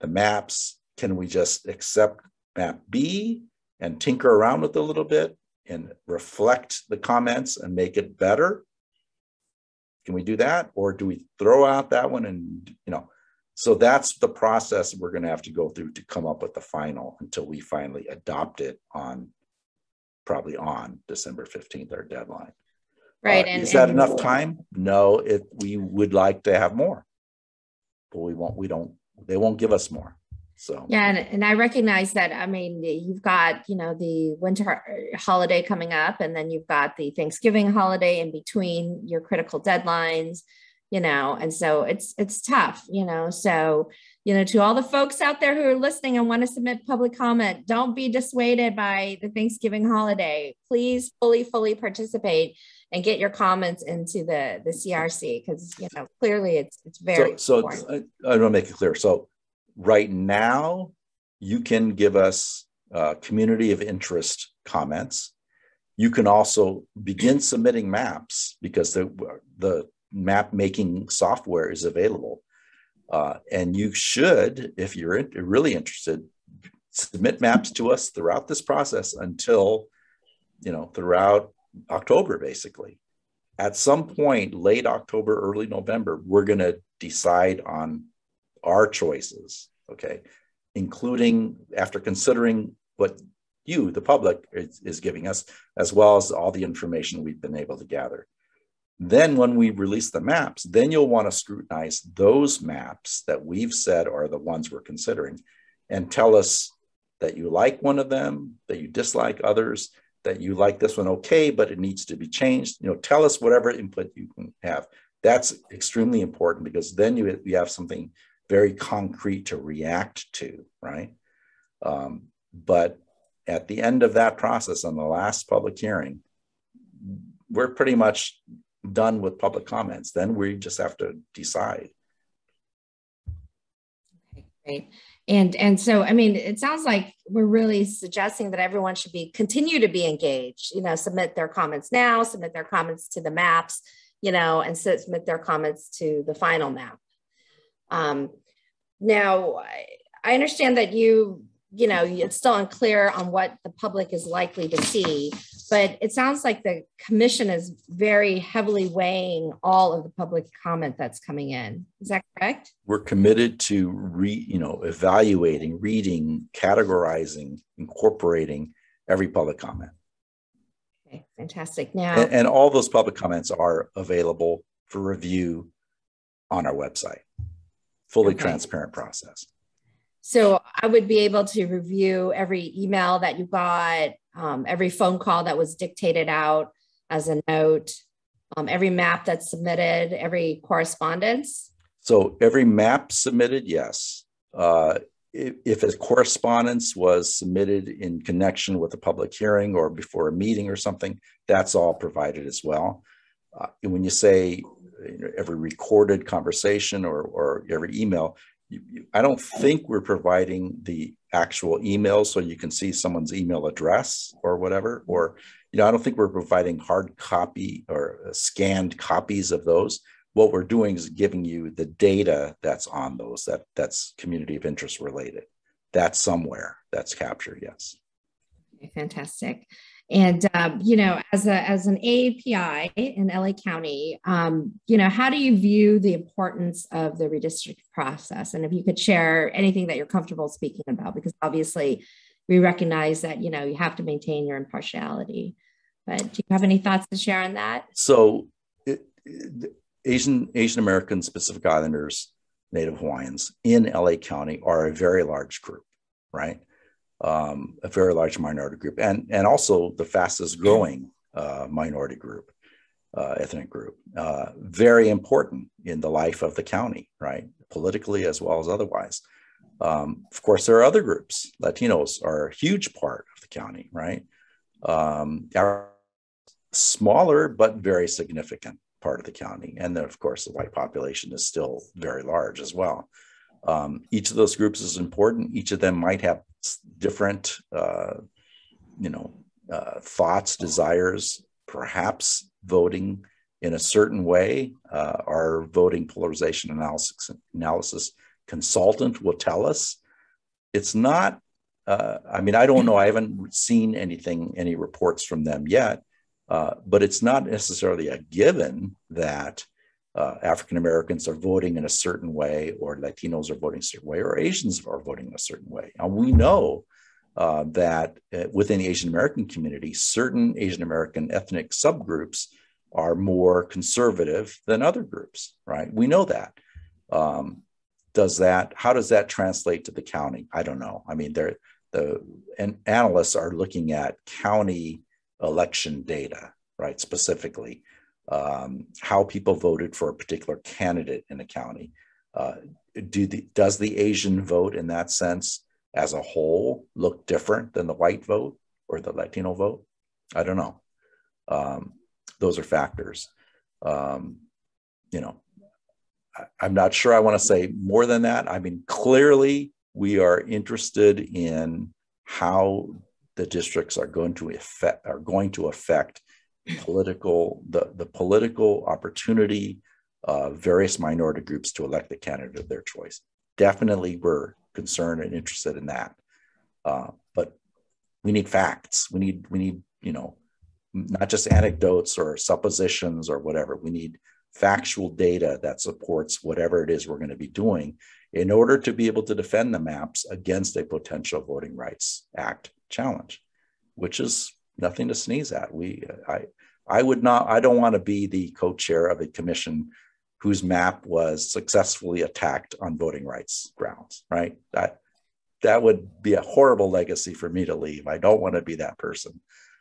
the maps. Can we just accept map B and tinker around with it a little bit and reflect the comments and make it better? Can we do that? Or do we throw out that one and, you know, so that's the process we're going to have to go through to come up with the final until we finally adopt it on probably on December 15th, our deadline. Right. Uh, and, is that and, enough time? No, it, we would like to have more, but we won't, we don't, they won't give us more. So, yeah. And, and I recognize that. I mean, you've got, you know, the winter holiday coming up, and then you've got the Thanksgiving holiday in between your critical deadlines, you know, and so it's, it's tough, you know, so, you know, to all the folks out there who are listening and want to submit public comment, don't be dissuaded by the Thanksgiving holiday. Please fully, fully participate and get your comments into the the CRC because you know clearly it's it's very so. so I, I want to make it clear. So right now, you can give us uh, community of interest comments. You can also begin submitting maps because the the map making software is available. Uh, and you should, if you're in, really interested, submit maps to us throughout this process until, you know, throughout October, basically. At some point, late October, early November, we're going to decide on our choices, okay, including after considering what you, the public, is, is giving us, as well as all the information we've been able to gather. Then when we release the maps, then you'll want to scrutinize those maps that we've said are the ones we're considering and tell us that you like one of them, that you dislike others, that you like this one okay, but it needs to be changed. You know, tell us whatever input you can have. That's extremely important because then you, you have something very concrete to react to, right? Um, but at the end of that process, on the last public hearing, we're pretty much done with public comments. Then we just have to decide. Okay, great. And and so I mean, it sounds like we're really suggesting that everyone should be continue to be engaged. You know, submit their comments now, submit their comments to the maps, you know, and submit their comments to the final map. Um, now, I, understand that you you know, it's still unclear on what the public is likely to see, but it sounds like the commission is very heavily weighing all of the public comment that's coming in. Is that correct? We're committed to re, you know, evaluating, reading, categorizing, incorporating every public comment. Okay, fantastic. Now, and, and all those public comments are available for review on our website. Fully okay. transparent process. So I would be able to review every email that you got, um, every phone call that was dictated out as a note, um, every map that's submitted, every correspondence. So every map submitted, yes. Uh, if, a correspondence was submitted in connection with a public hearing or before a meeting or something, that's all provided as well. Uh, when you say you know, every recorded conversation or, or every email, you, you, I don't think we're providing the actual email so you can see someone's email address or whatever. Or, you know, I don't think we're providing hard copy or uh, scanned copies of those. What we're doing is giving you the data that's on those that that's community of interest related. That's somewhere that's captured. Yes. Fantastic. And um, you know, as a as an AAPI in LA County, um, you know, how do you view the importance of the redistricting process? And if you could share anything that you're comfortable speaking about, because obviously we recognize that you know you have to maintain your impartiality. But do you have any thoughts to share on that? So, it, it, Asian Asian Americans, Pacific Islanders, Native Hawaiians in LA County are a very large group, right? Um, a very large minority group, and and also the fastest growing uh, minority group, uh, ethnic group. Uh, very important in the life of the county, right? Politically as well as otherwise. Um, of course, there are other groups. Latinos are a huge part of the county, right? Um, are smaller but very significant part of the county, and then of course the white population is still very large as well. Um, each of those groups is important. Each of them might have different, uh, you know, uh, thoughts, desires, perhaps voting in a certain way. Uh, our voting polarization analysis, analysis consultant will tell us. It's not, uh, I mean, I don't know, I haven't seen anything, any reports from them yet, uh, but it's not necessarily a given that uh, African Americans are voting in a certain way, or Latinos are voting a certain way, or Asians are voting in a certain way. And we know uh, that uh, within the Asian American community, certain Asian American ethnic subgroups are more conservative than other groups, right? We know that. Um, does that, how does that translate to the county? I don't know. I mean, there, the and analysts are looking at county election data, right, specifically um, how people voted for a particular candidate in a county. Uh, do the, does the Asian vote in that sense as a whole look different than the white vote or the Latino vote? I don't know. Um, those are factors. Um, you know, I, am not sure I want to say more than that. I mean, clearly we are interested in how the districts are going to affect are going to affect political the, the political opportunity of various minority groups to elect the candidate of their choice. Definitely, we're concerned and interested in that. Uh, but we need facts. We need we need you know not just anecdotes or suppositions or whatever. We need factual data that supports whatever it is we're going to be doing in order to be able to defend the maps against a potential Voting Rights Act challenge, which is nothing to sneeze at. We I I would not, I don't want to be the co-chair of a commission whose map was successfully attacked on voting rights grounds, right? That that would be a horrible legacy for me to leave. I don't want to be that person.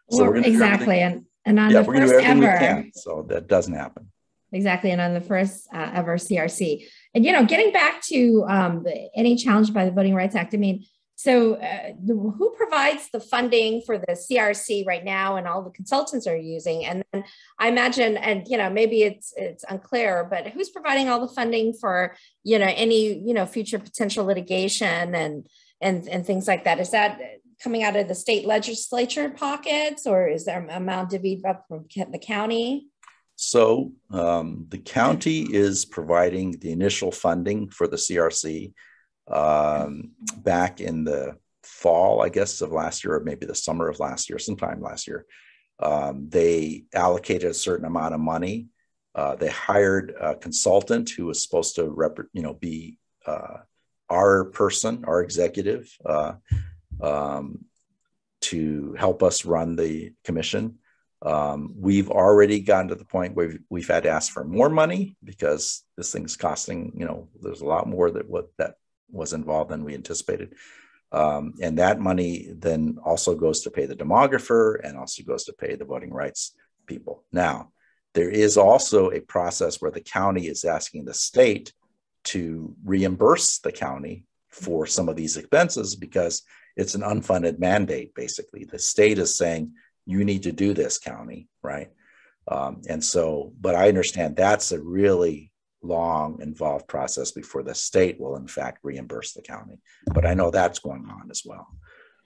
So well, exactly, and and on yeah, the first ever, can, so that doesn't happen. Exactly, and on the first uh, ever CRC, and you know, getting back to um, any challenge by the Voting Rights Act. I mean, so uh, who provides the funding for the CRC right now, and all the consultants are using, and then I imagine, and you know, maybe it's it's unclear, but who's providing all the funding for you know any you know future potential litigation and and and things like that? Is that coming out of the state legislature pockets, or is there an amount divvied up from the county? So um, the county is providing the initial funding for the CRC um, back in the fall, I guess, of last year, or maybe the summer of last year, sometime last year. Um, they allocated a certain amount of money. Uh, they hired a consultant who was supposed to rep- you know, be uh, our person, our executive, uh, um, to help us run the commission. Um, we've already gotten to the point where we've, we've, had to ask for more money because this thing's costing, you know, there's a lot more that what that was involved than we anticipated. Um, and that money then also goes to pay the demographer and also goes to pay the voting rights people. Now, there is also a process where the county is asking the state to reimburse the county for some of these expenses because it's an unfunded mandate, basically. The state is saying, you need to do this, county, right? Um, and so, but I understand that's a really long, involved process before the state will, in fact, reimburse the county. But I know that's going on as well.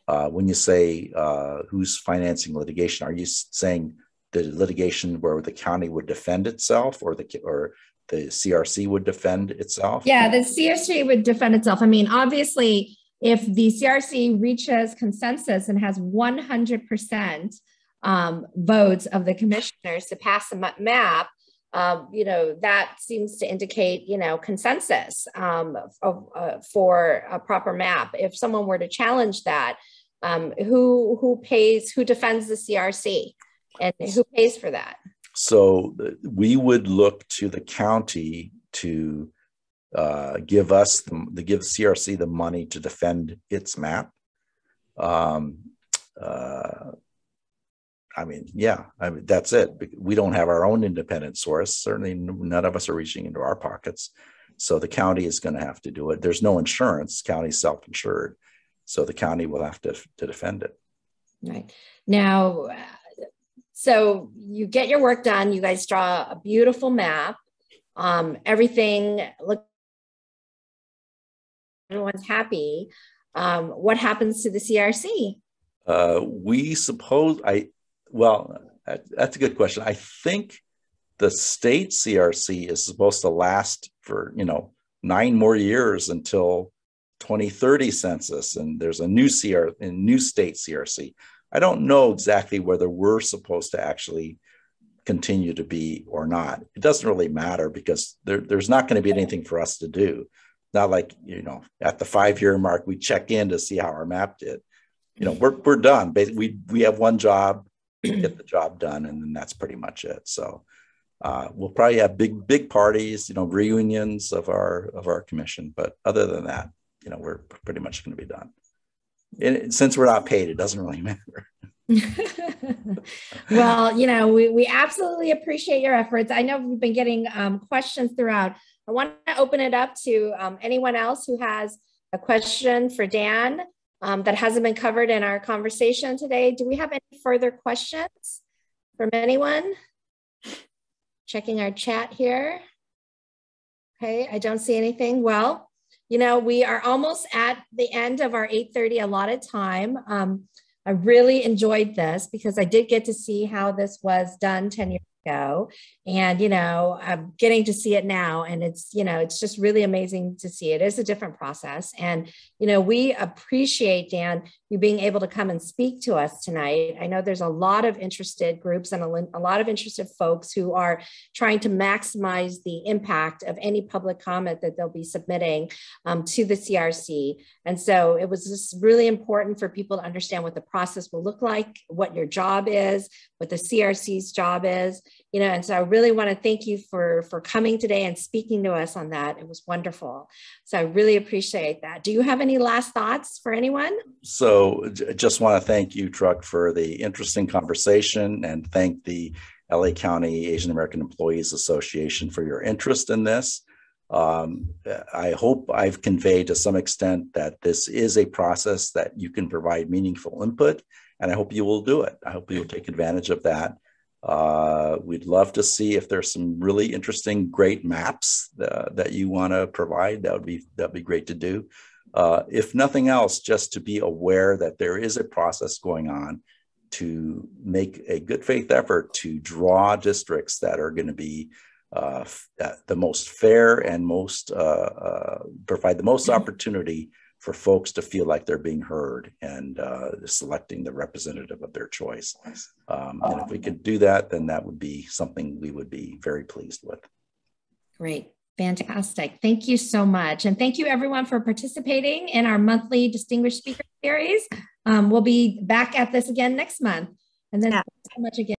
Uh, when you say uh, who's financing litigation, are you saying the litigation where the county would defend itself, or the or the CRC would defend itself? Yeah, the CRC would defend itself. I mean, obviously, if the CRC reaches consensus and has 100% um, votes of the commissioners to pass the map, um, you know, that seems to indicate, you know, consensus um, of, uh, for a proper map. If someone were to challenge that, um, who who pays, who defends the CRC, and who pays for that? So we would look to the county to uh, give us the, the give CRC the money to defend its map. Um, uh, I mean, yeah, I mean, that's it. We don't have our own independent source. Certainly, none of us are reaching into our pockets. So the county is going to have to do it. There's no insurance. County's self-insured, so the county will have to to defend it. Right now, so you get your work done. You guys draw a beautiful map. Um, everything look. Everyone's happy. Um, what happens to the CRC? Uh, we suppose I well, that's a good question. I think the state CRC is supposed to last for, you know, nine more years until 2030 census, and there's a new CR, a new state CRC. I don't know exactly whether we're supposed to actually continue to be or not. It doesn't really matter because there, there's not going to be anything for us to do. Not like, you know, at the five year mark, we check in to see how our map did. You know, we're, we're done. We, we have one job get the job done, and then that's pretty much it. So uh, we'll probably have big big parties, you know, reunions of our of our commission. But other than that, you know, we're pretty much going to be done. And since we're not paid, it doesn't really matter. well, you know, we, we absolutely appreciate your efforts. I know we've been getting um, questions throughout. I want to open it up to um, anyone else who has a question for Dan um, that hasn't been covered in our conversation today. Do we have any further questions from anyone? Checking our chat here. Okay, I don't see anything. Well, you know, we are almost at the end of our 8.30 allotted time. Um, I really enjoyed this because I did get to see how this was done 10 years ago. And, you know, I'm getting to see it now. And it's, you know, it's just really amazing to see. It is a different process. And, you know, we appreciate, Dan, you being able to come and speak to us tonight. I know there's a lot of interested groups and a, a lot of interested folks who are trying to maximize the impact of any public comment that they'll be submitting um, to the CRC. And so it was just really important for people to understand what the process will look like, what your job is, what the CRC's job is, you know, and so I really want to thank you for, for coming today and speaking to us on that. It was wonderful. So I really appreciate that. Do you have any last thoughts for anyone? So just want to thank you, Truc, for the interesting conversation and thank the LA County Asian American Employees Association for your interest in this. Um, I hope I've conveyed to some extent that this is a process that you can provide meaningful input, and I hope you will do it. I hope you'll take advantage of that. Uh, we'd love to see if there's some really interesting, great maps uh, that you want to provide. That would be that'd be great to do. Uh, if nothing else, just to be aware that there is a process going on to make a good faith effort to draw districts that are going to be uh, the most fair and most uh, uh, provide the most mm-hmm. opportunity for folks to feel like they're being heard and uh, selecting the representative of their choice. Um, and if we could do that, then that would be something we would be very pleased with. Great. Fantastic. Thank you so much. And thank you everyone for participating in our monthly Distinguished Speaker Series. Um, we'll be back at this again next month. And then yeah. so much again.